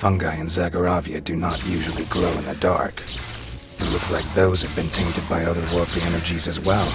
Fungi in Zagoravia do not usually glow in the dark. It looks like those have been tainted by other otherworldly energies as well.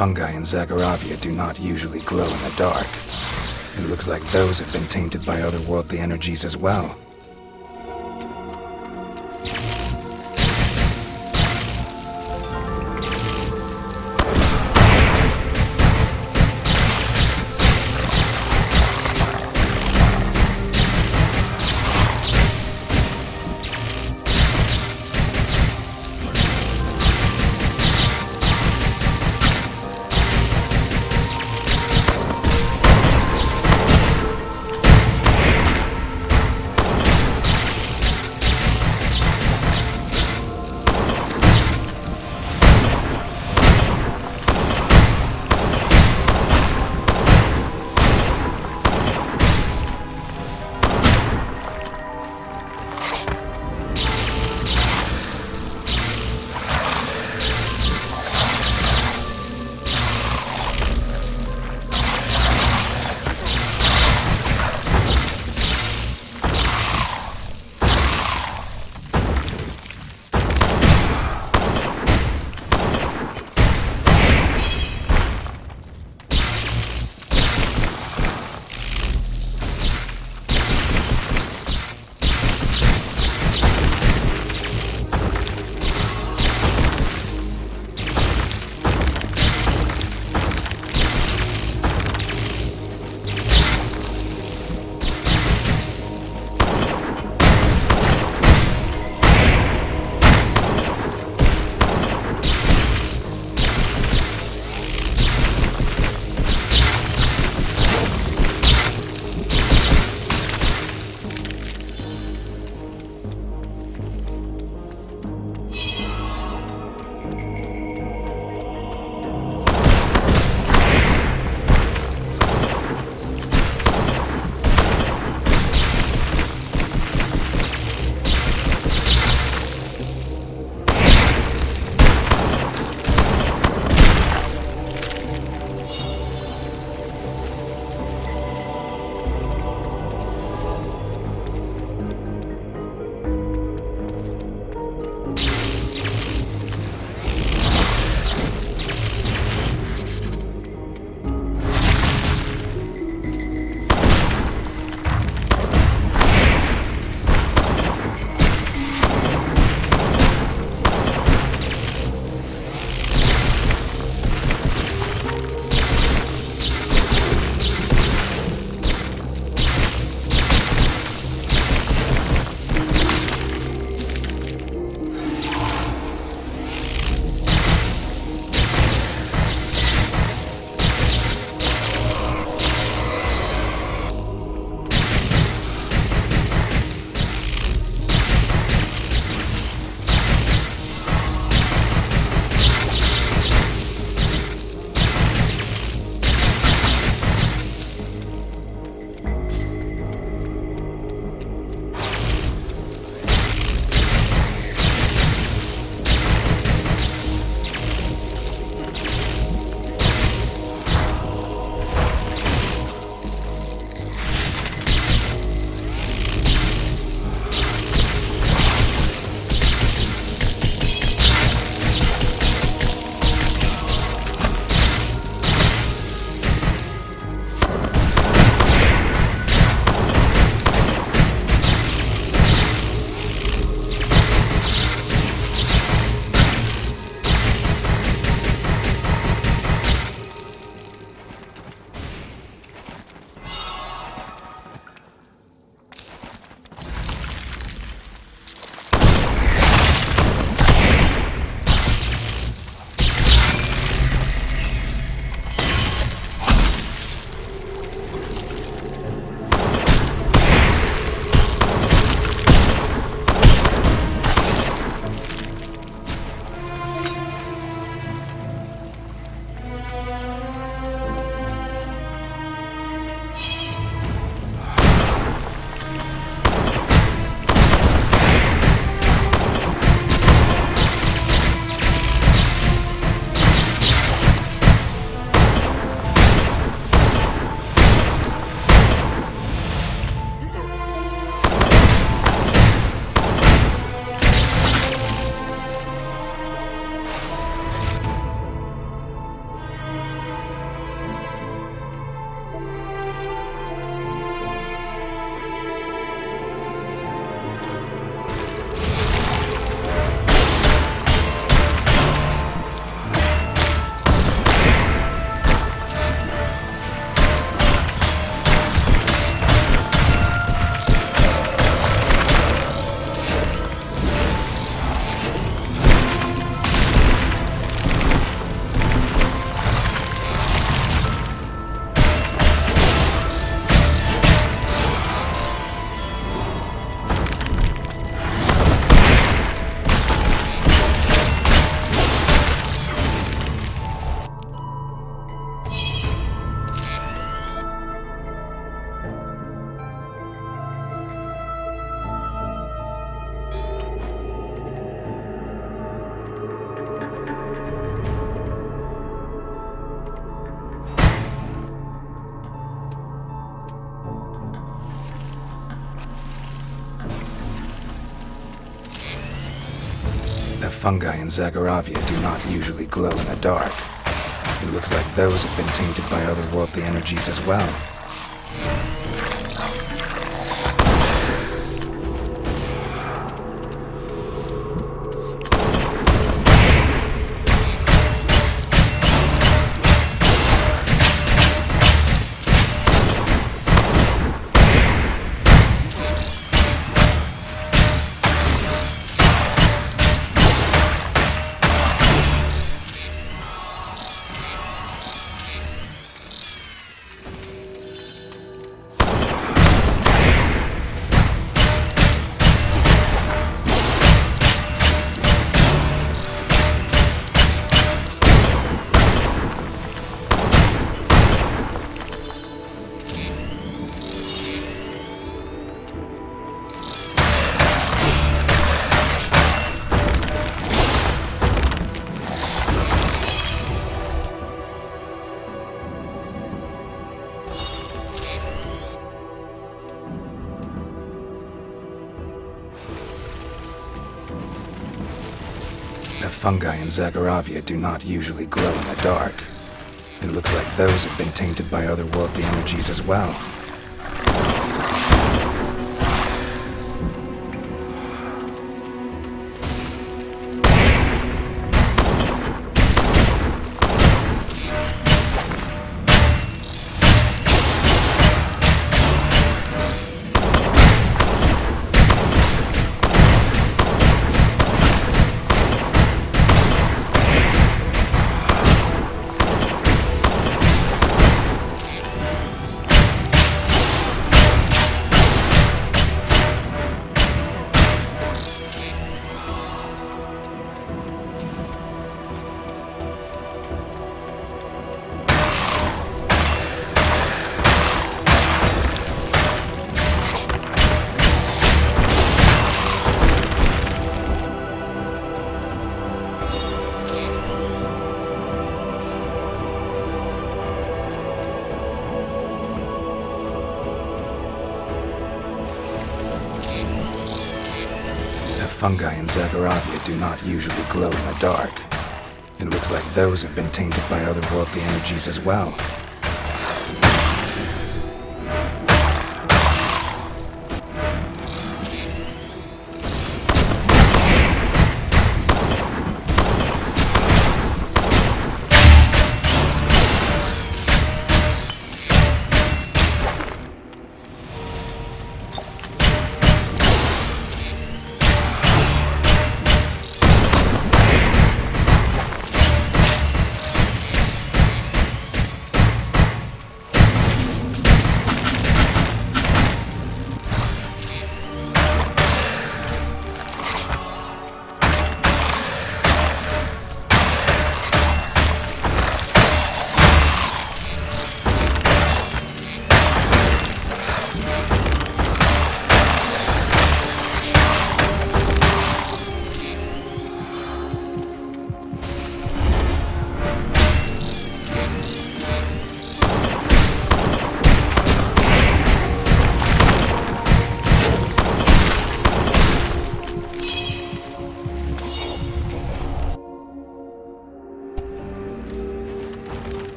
Fungi in Zagoravia do not usually glow in the dark. It looks like those have been tainted by otherworldly energies as well. Fungi in Zagoravia do not usually glow in the dark. It looks like those have been tainted by otherworldly energies as well. Fungi in Zagoravia do not usually glow in the dark. It looks like those have been tainted by otherworldly energies as well.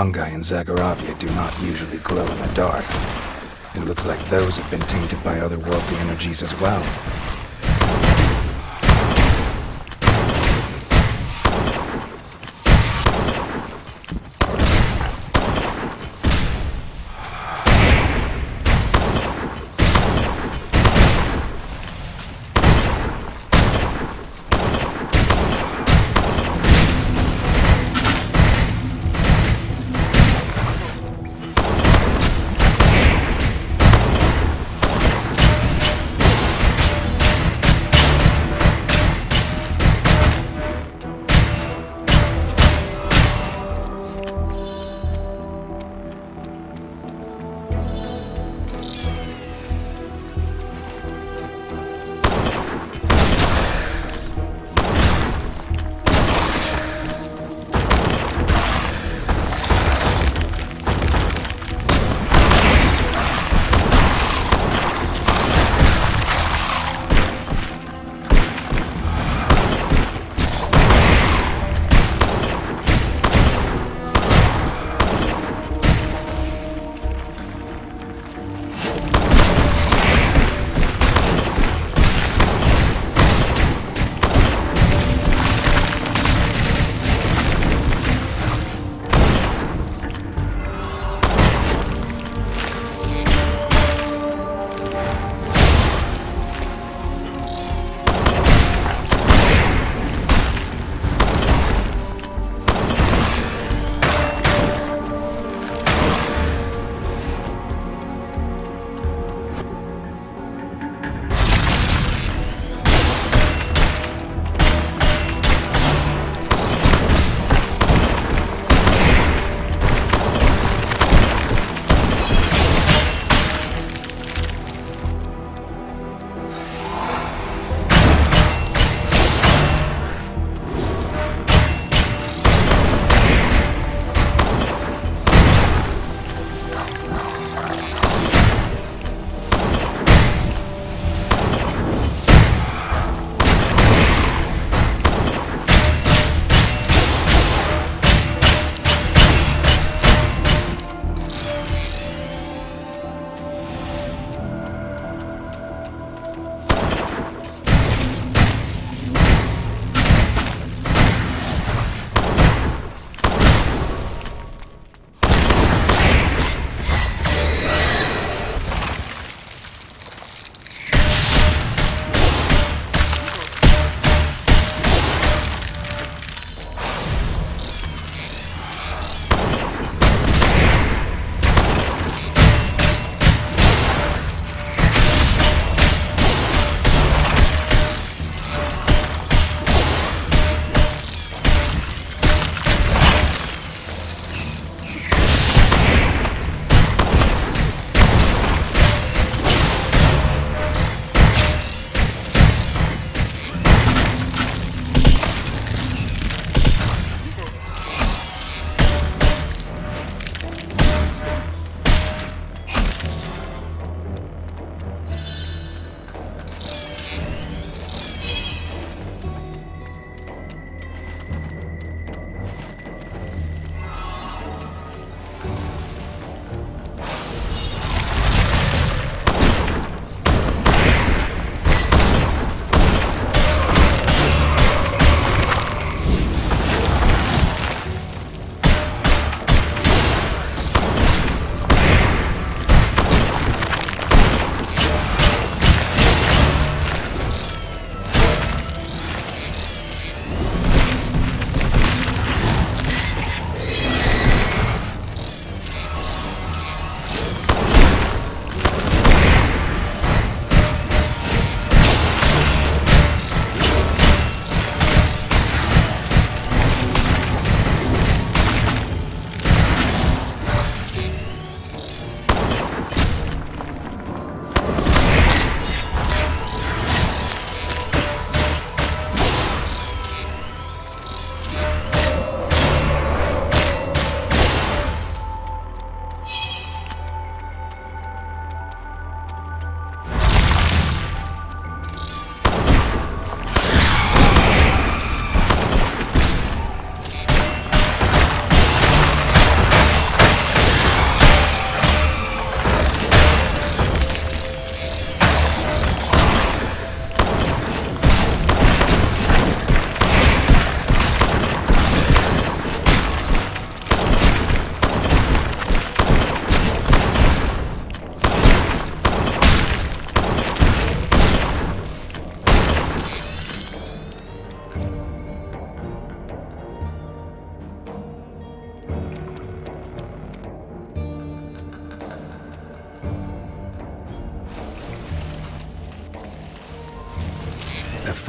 Fungi in Zagoravia do not usually glow in the dark. It looks like those have been tainted by otherworldly energies as well.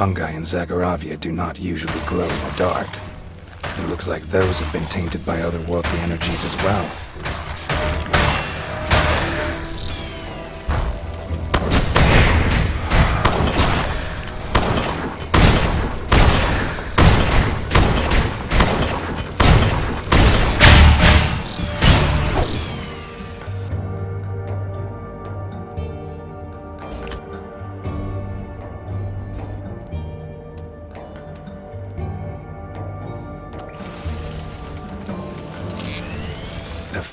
Fungi in Zagoravia do not usually glow in the dark. It looks like those have been tainted by otherworldly energies as well.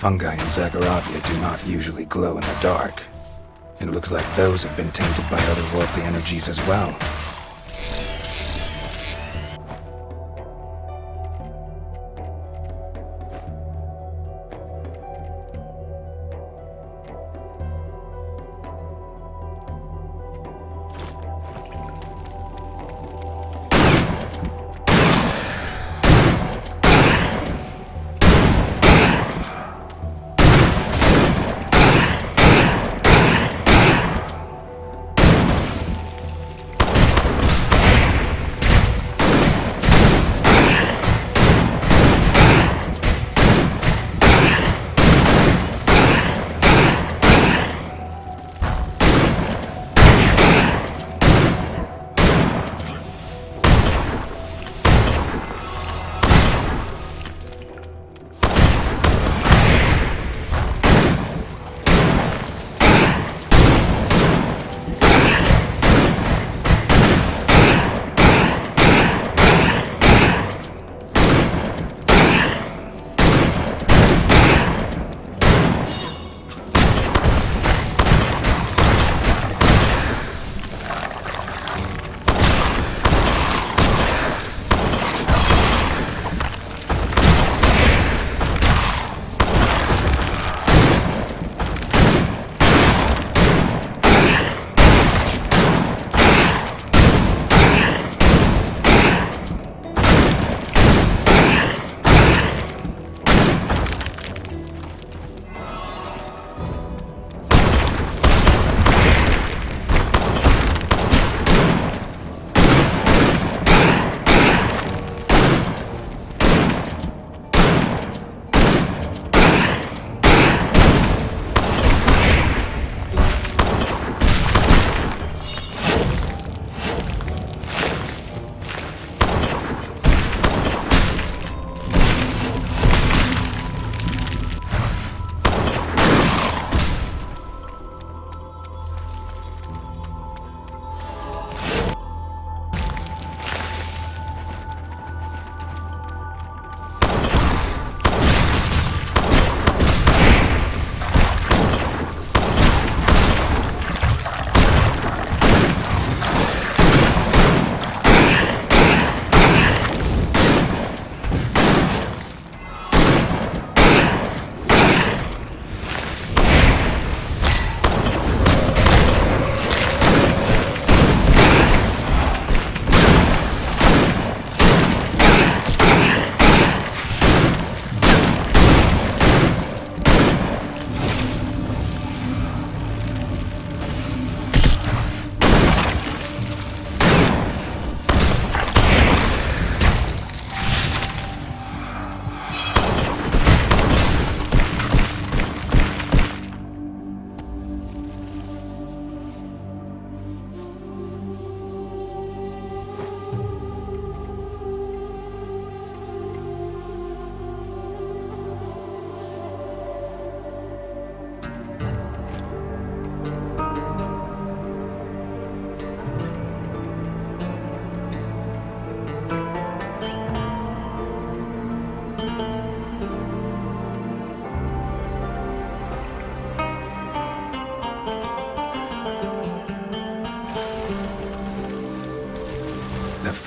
Fungi in Zagoravia do not usually glow in the dark. It looks like those have been tainted by otherworldly energies as well.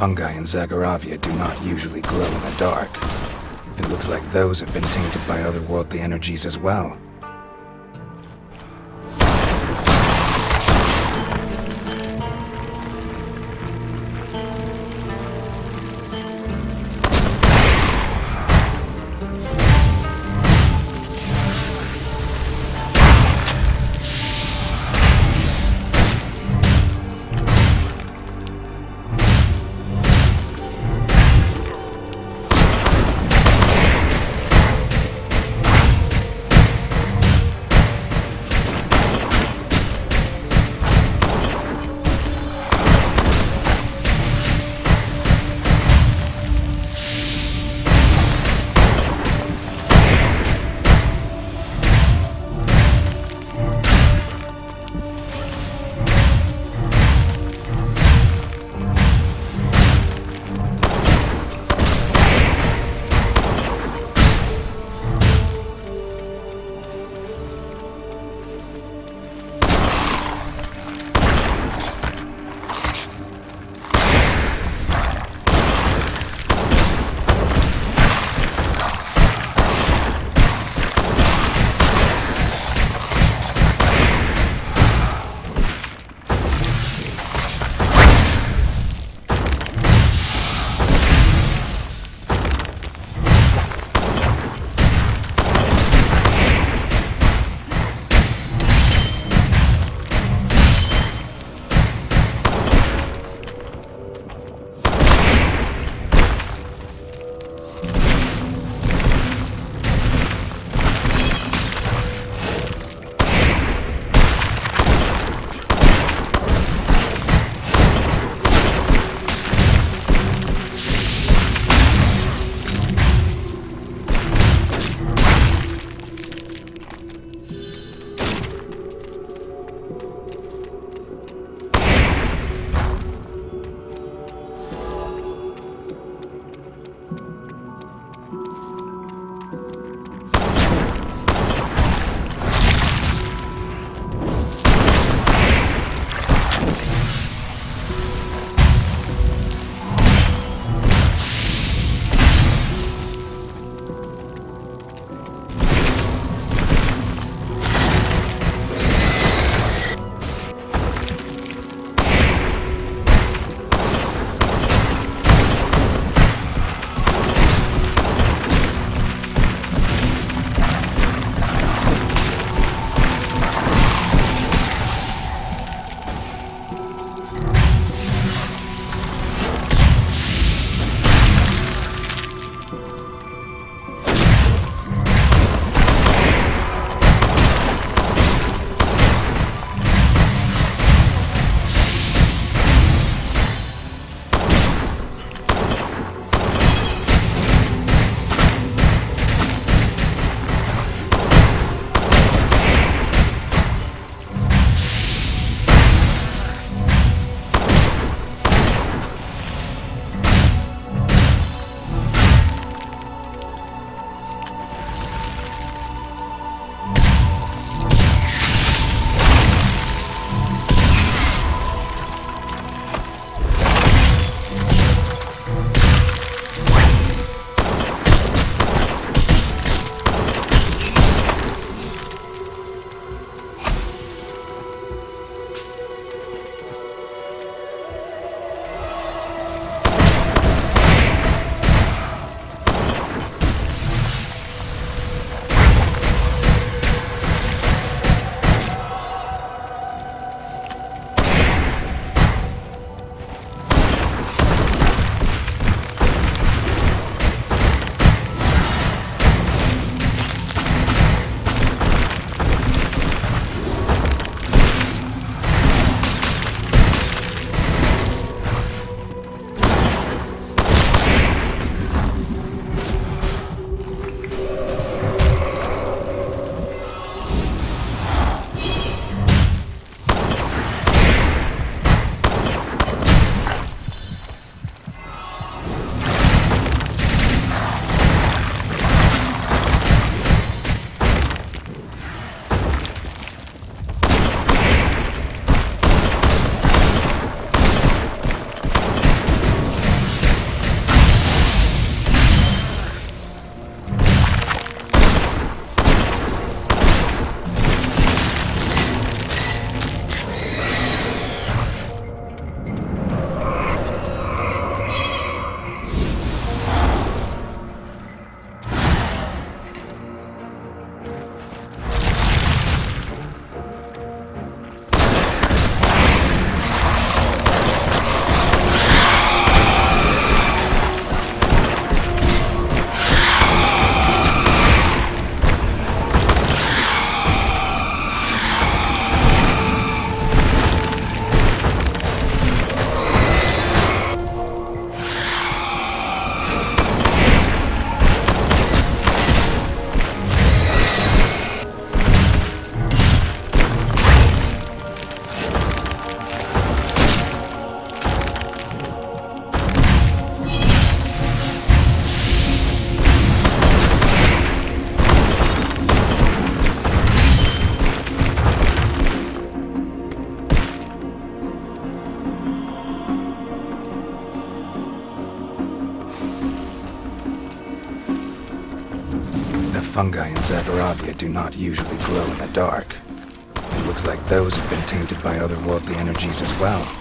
Fungi in Zagoravia do not usually glow in the dark. It looks like those have been tainted by otherworldly energies as well. Fungi in Zagoravia do not usually glow in the dark. It looks like those have been tainted by otherworldly energies as well.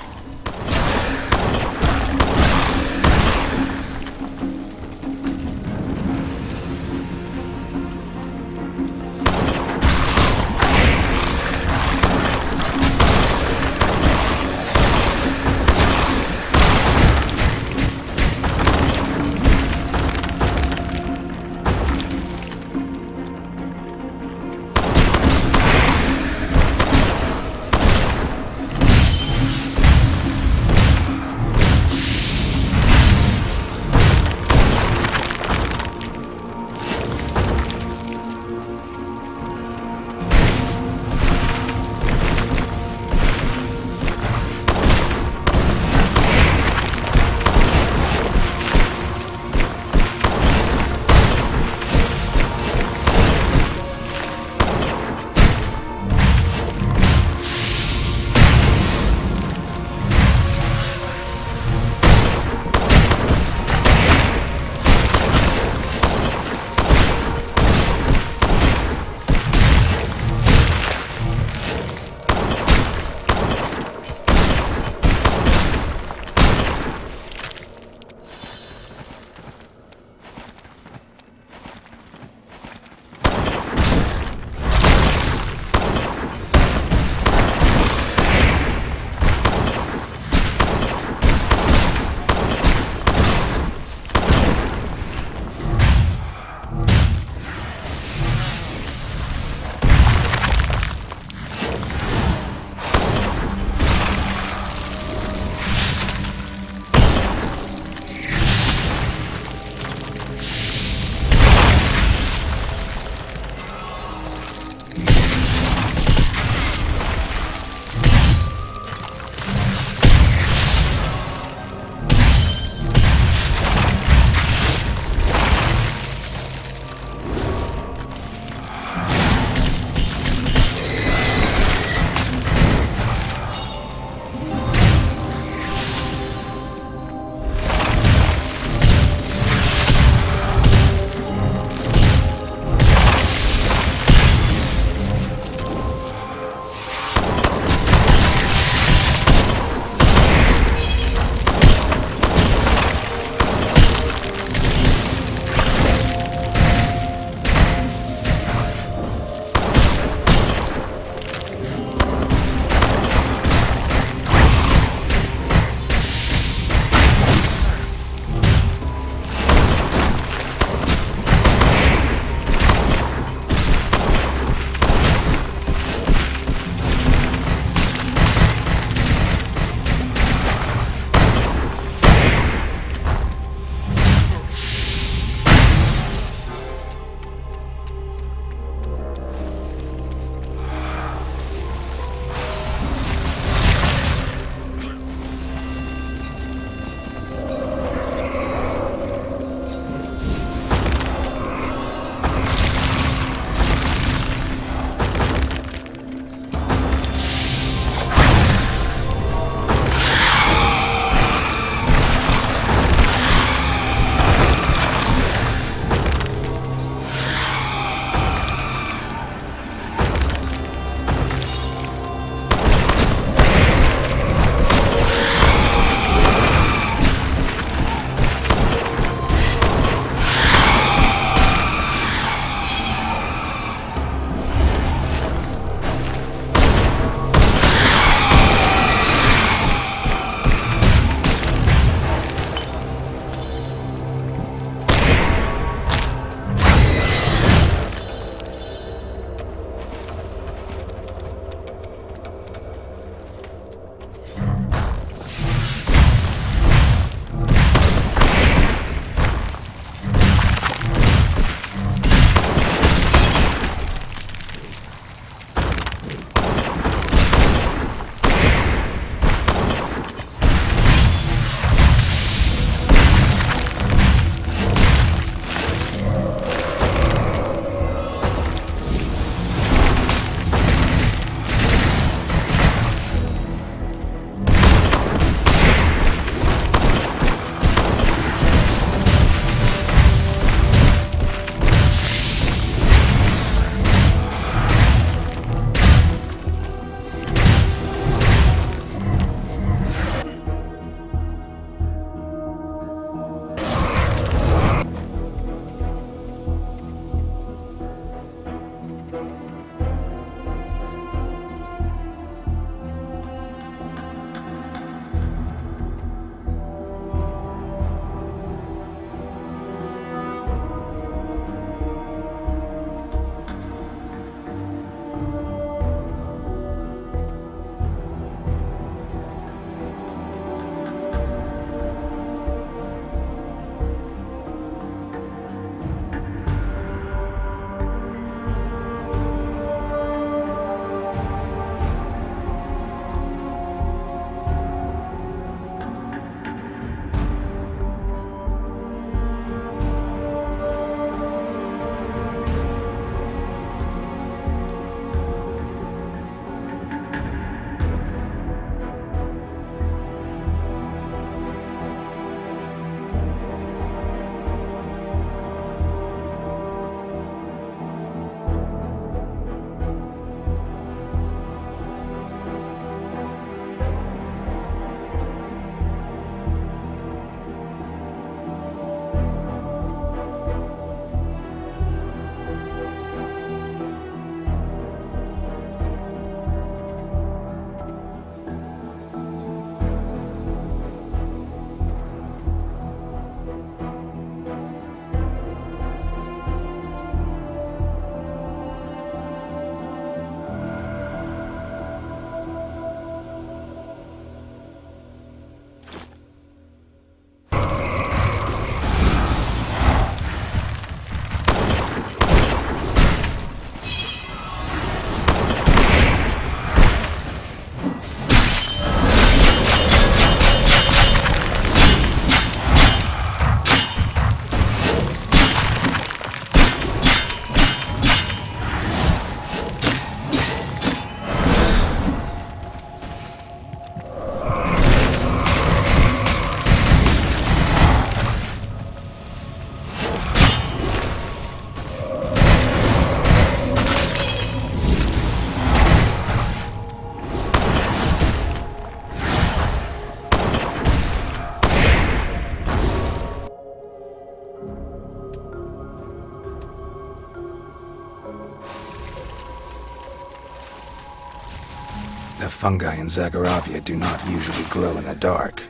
Fungi in Zagoravia do not usually glow in the dark.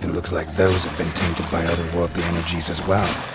It looks like those have been tainted by otherworldly energies as well.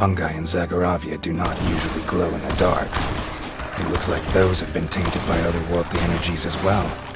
Fungi in Zagoravia do not usually glow in the dark. It looks like those have been tainted by otherworldly energies as well.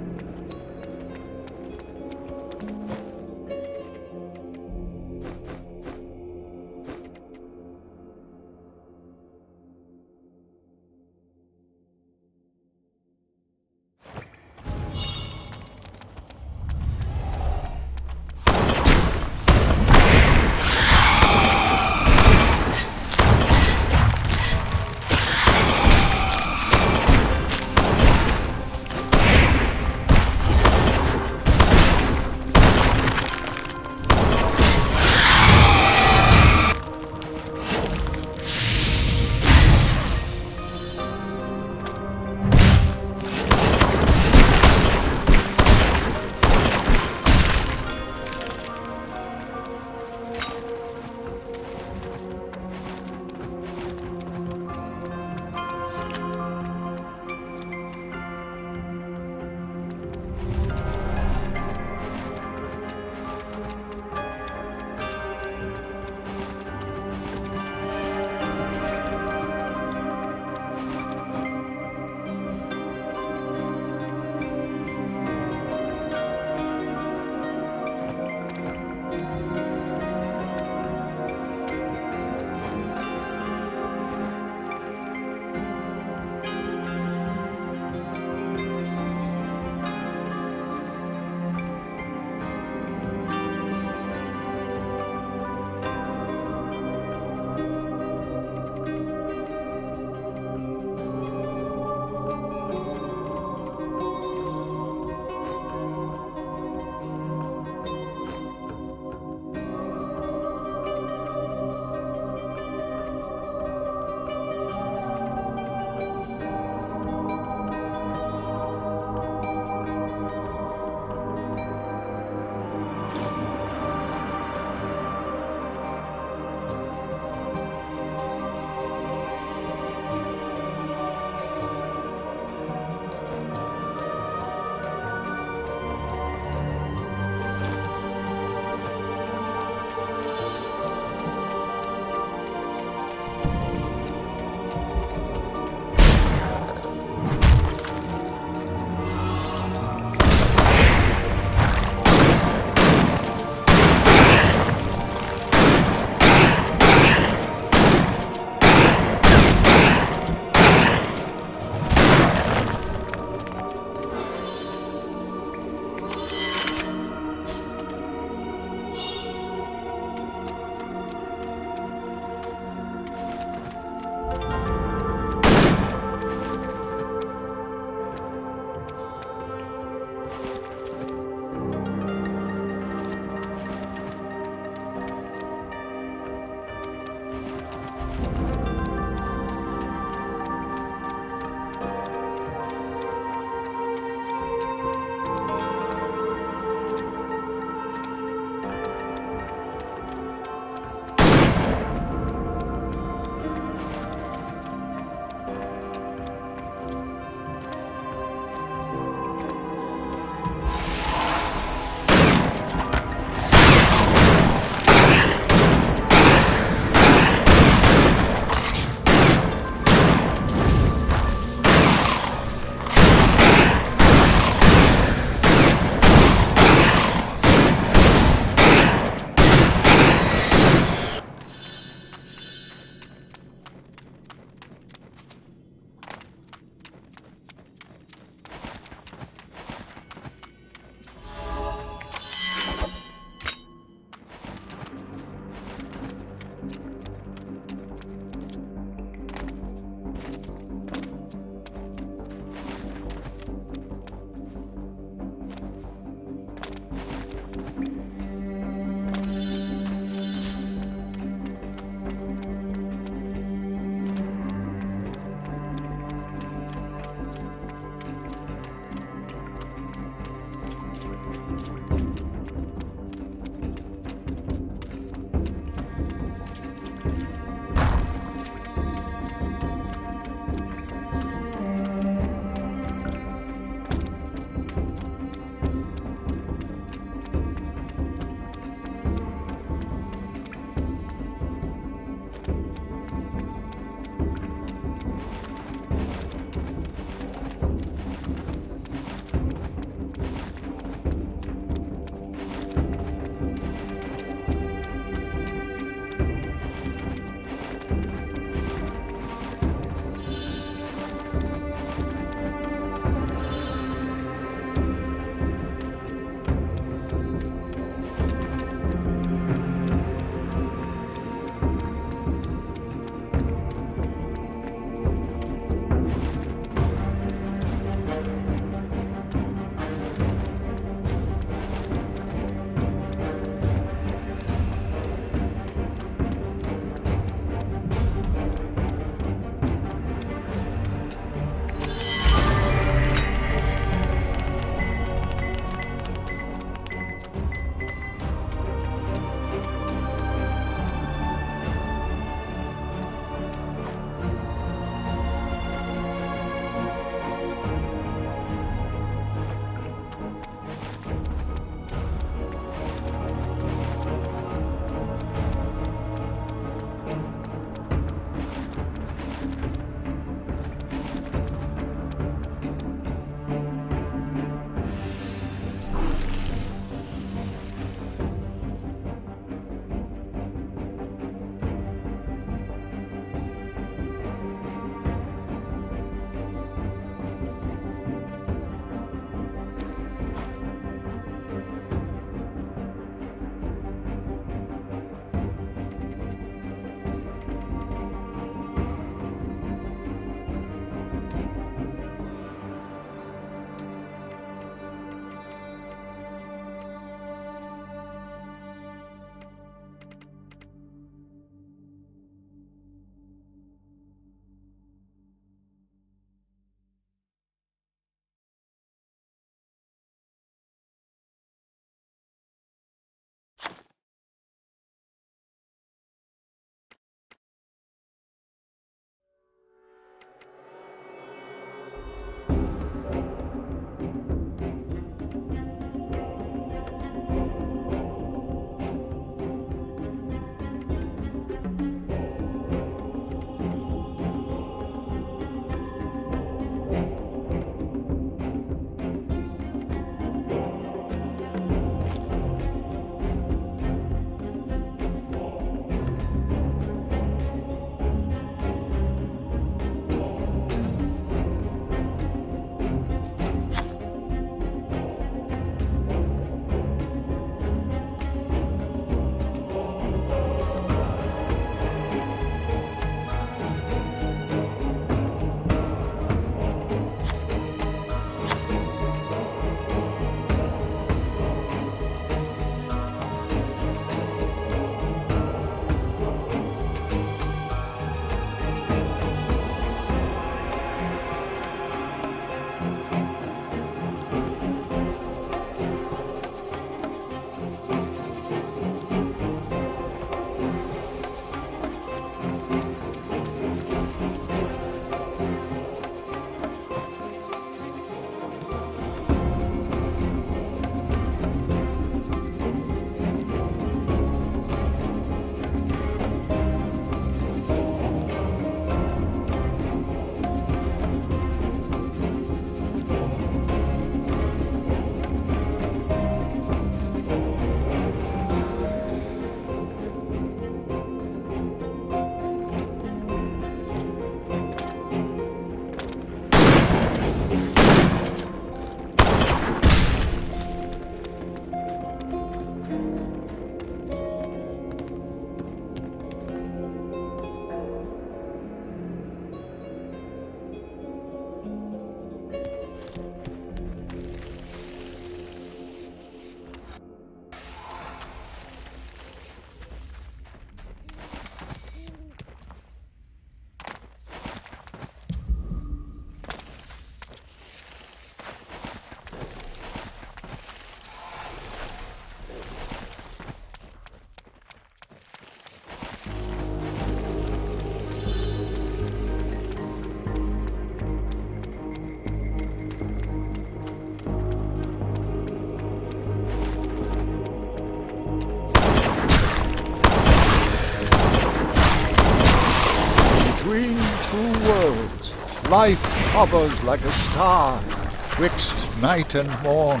Life hovers like a star, twixt night and morn.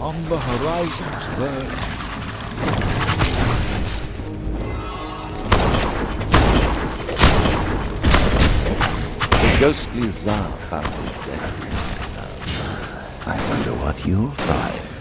On the horizons there, The ghostly Tsar found you dead. I wonder what you'll find.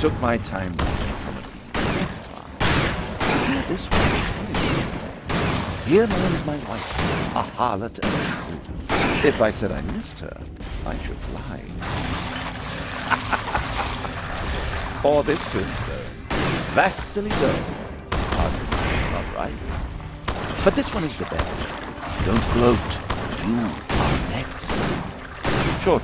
Took my time writing some of these. This one is funny. Here lies my wife, a harlot and uh, a fool. If I said I missed her, I should lie. or this tombstone, Vasily Dome, not rising. But this one is the best. Don't gloat. You are next. Short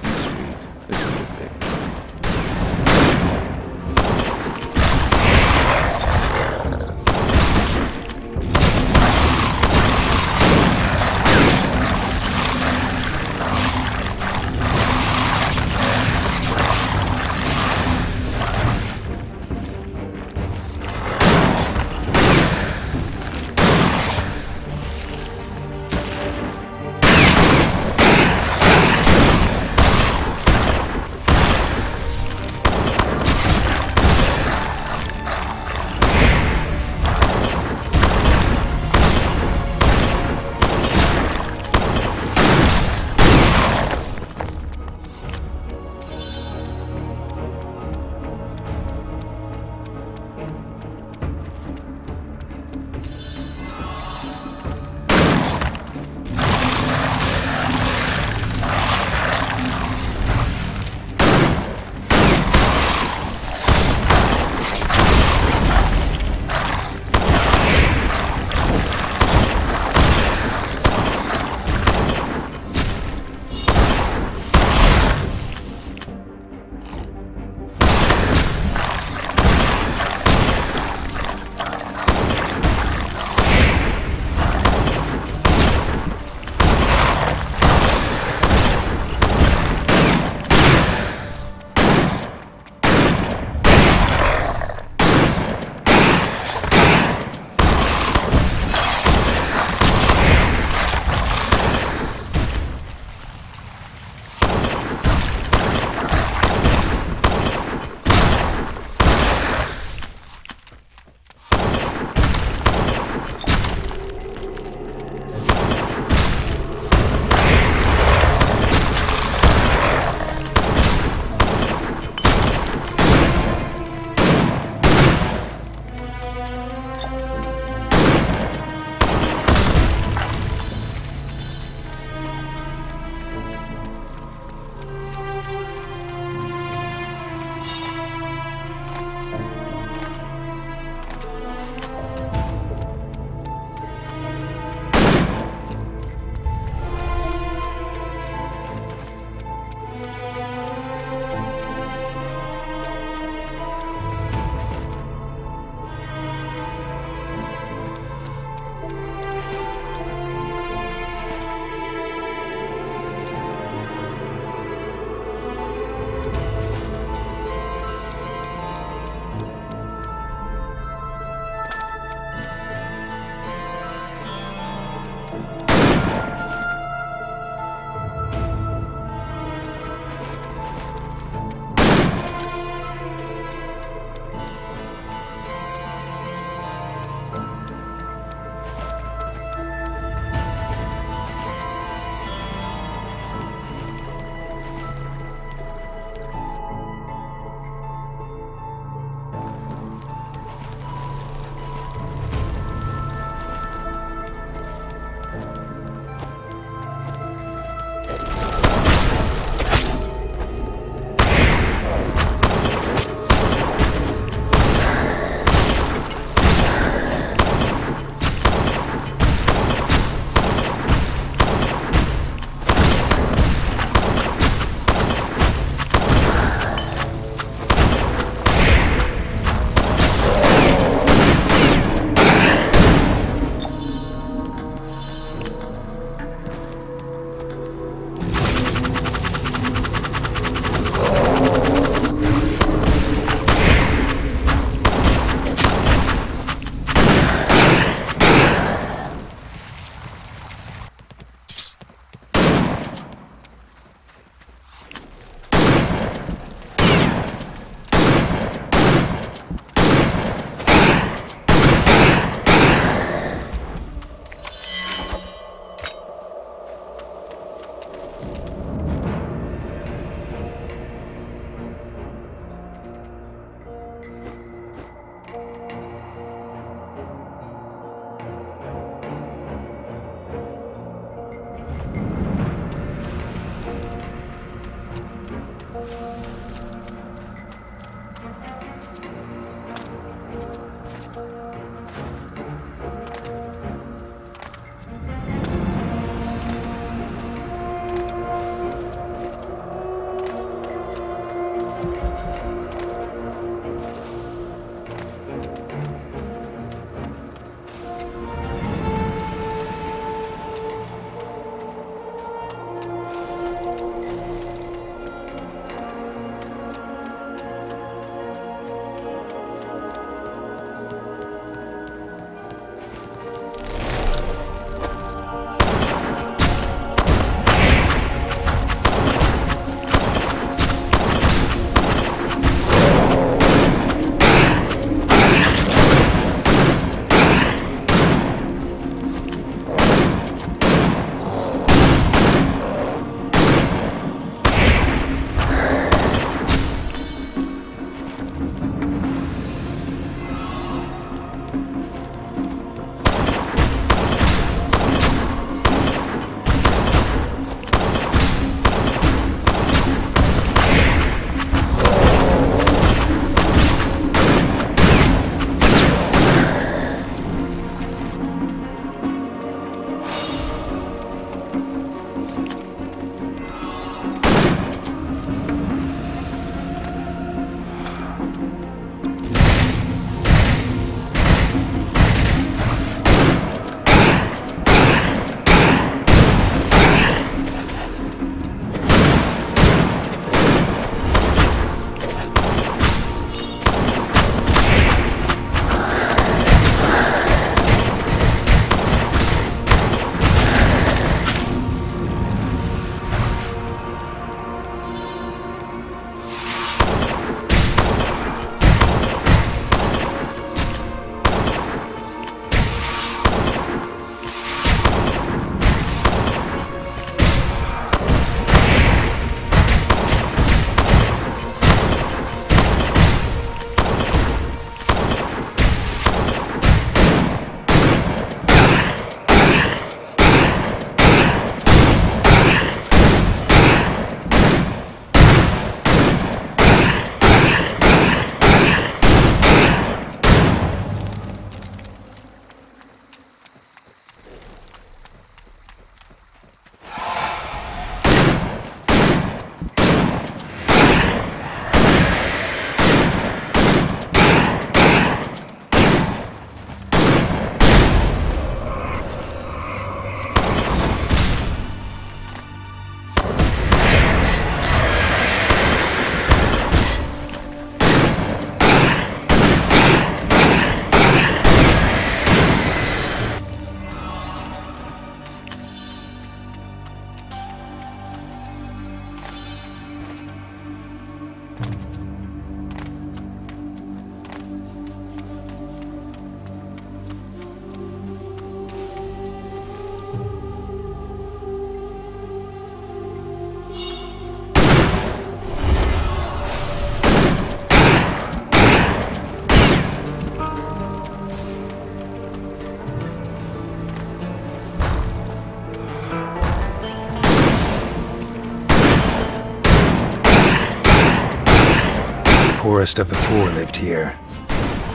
poorest of the poor lived here.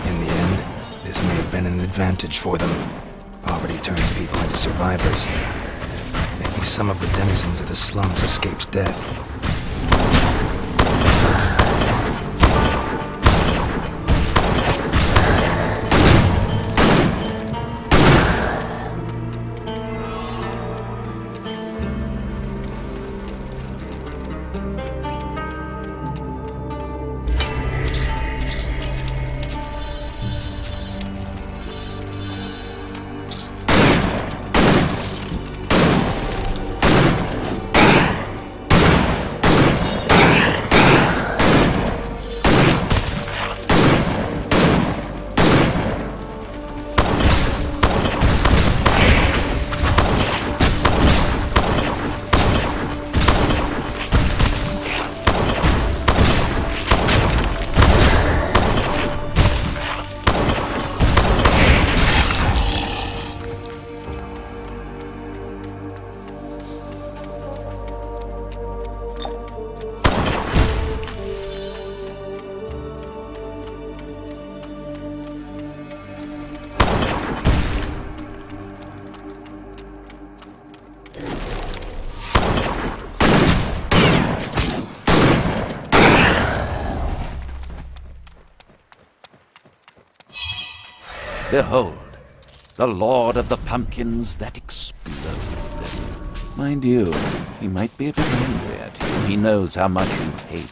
In the end, this may have been an advantage for them. Poverty turns people into survivors. Maybe some of the denizens of the slums escaped death. Behold, the Lord of the Pumpkins that explode. Mind you, he might be a bit angry at you. He knows how much you hate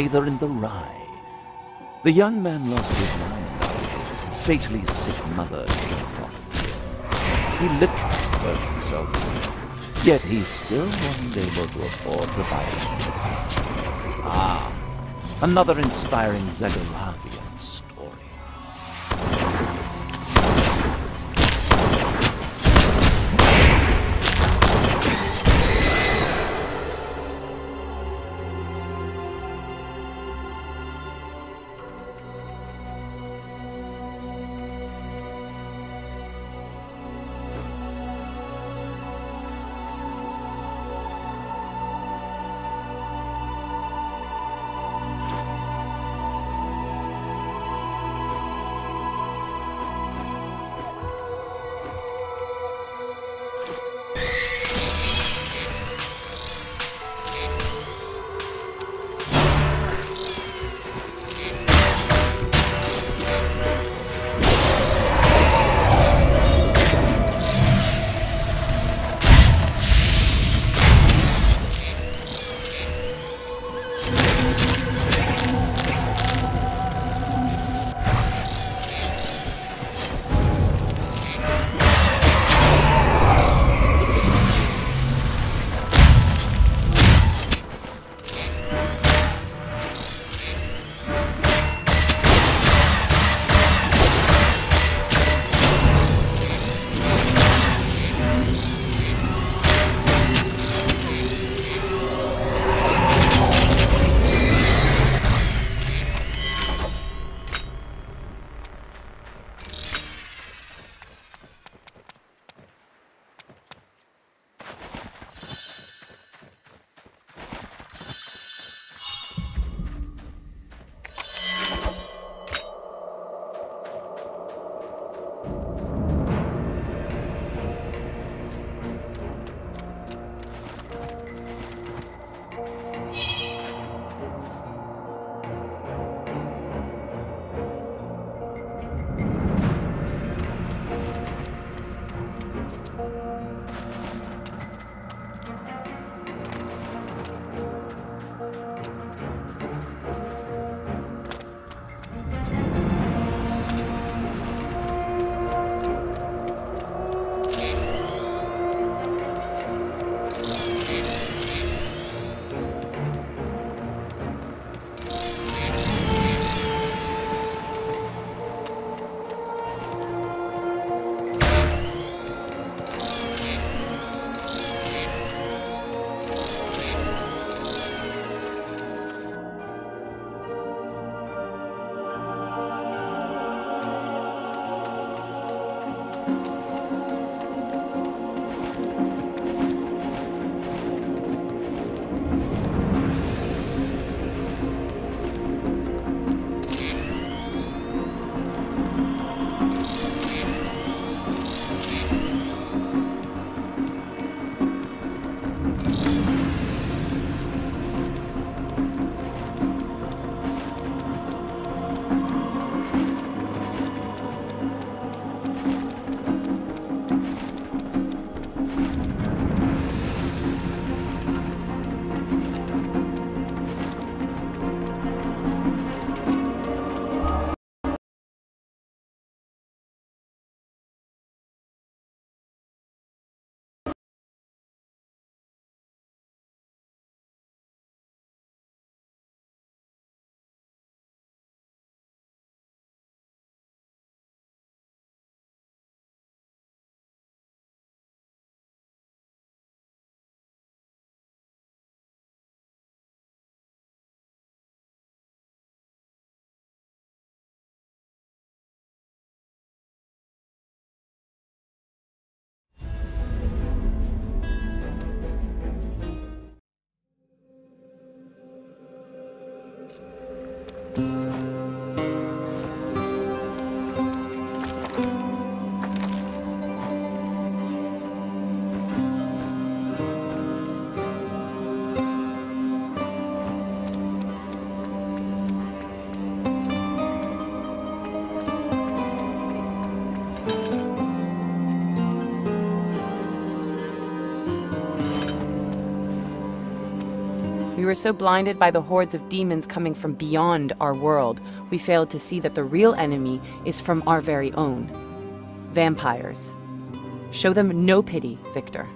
the Scyther in the Rye. The young man lost his mind his fatally sick mother. He literally burnt himself. Yet he still wasn't able to afford providing medicine. Ah, another inspiring Zagoravian were so blinded by the hordes of demons coming from beyond our world, we failed to see that the real enemy is from our very own vampires. Show them no pity, Victor.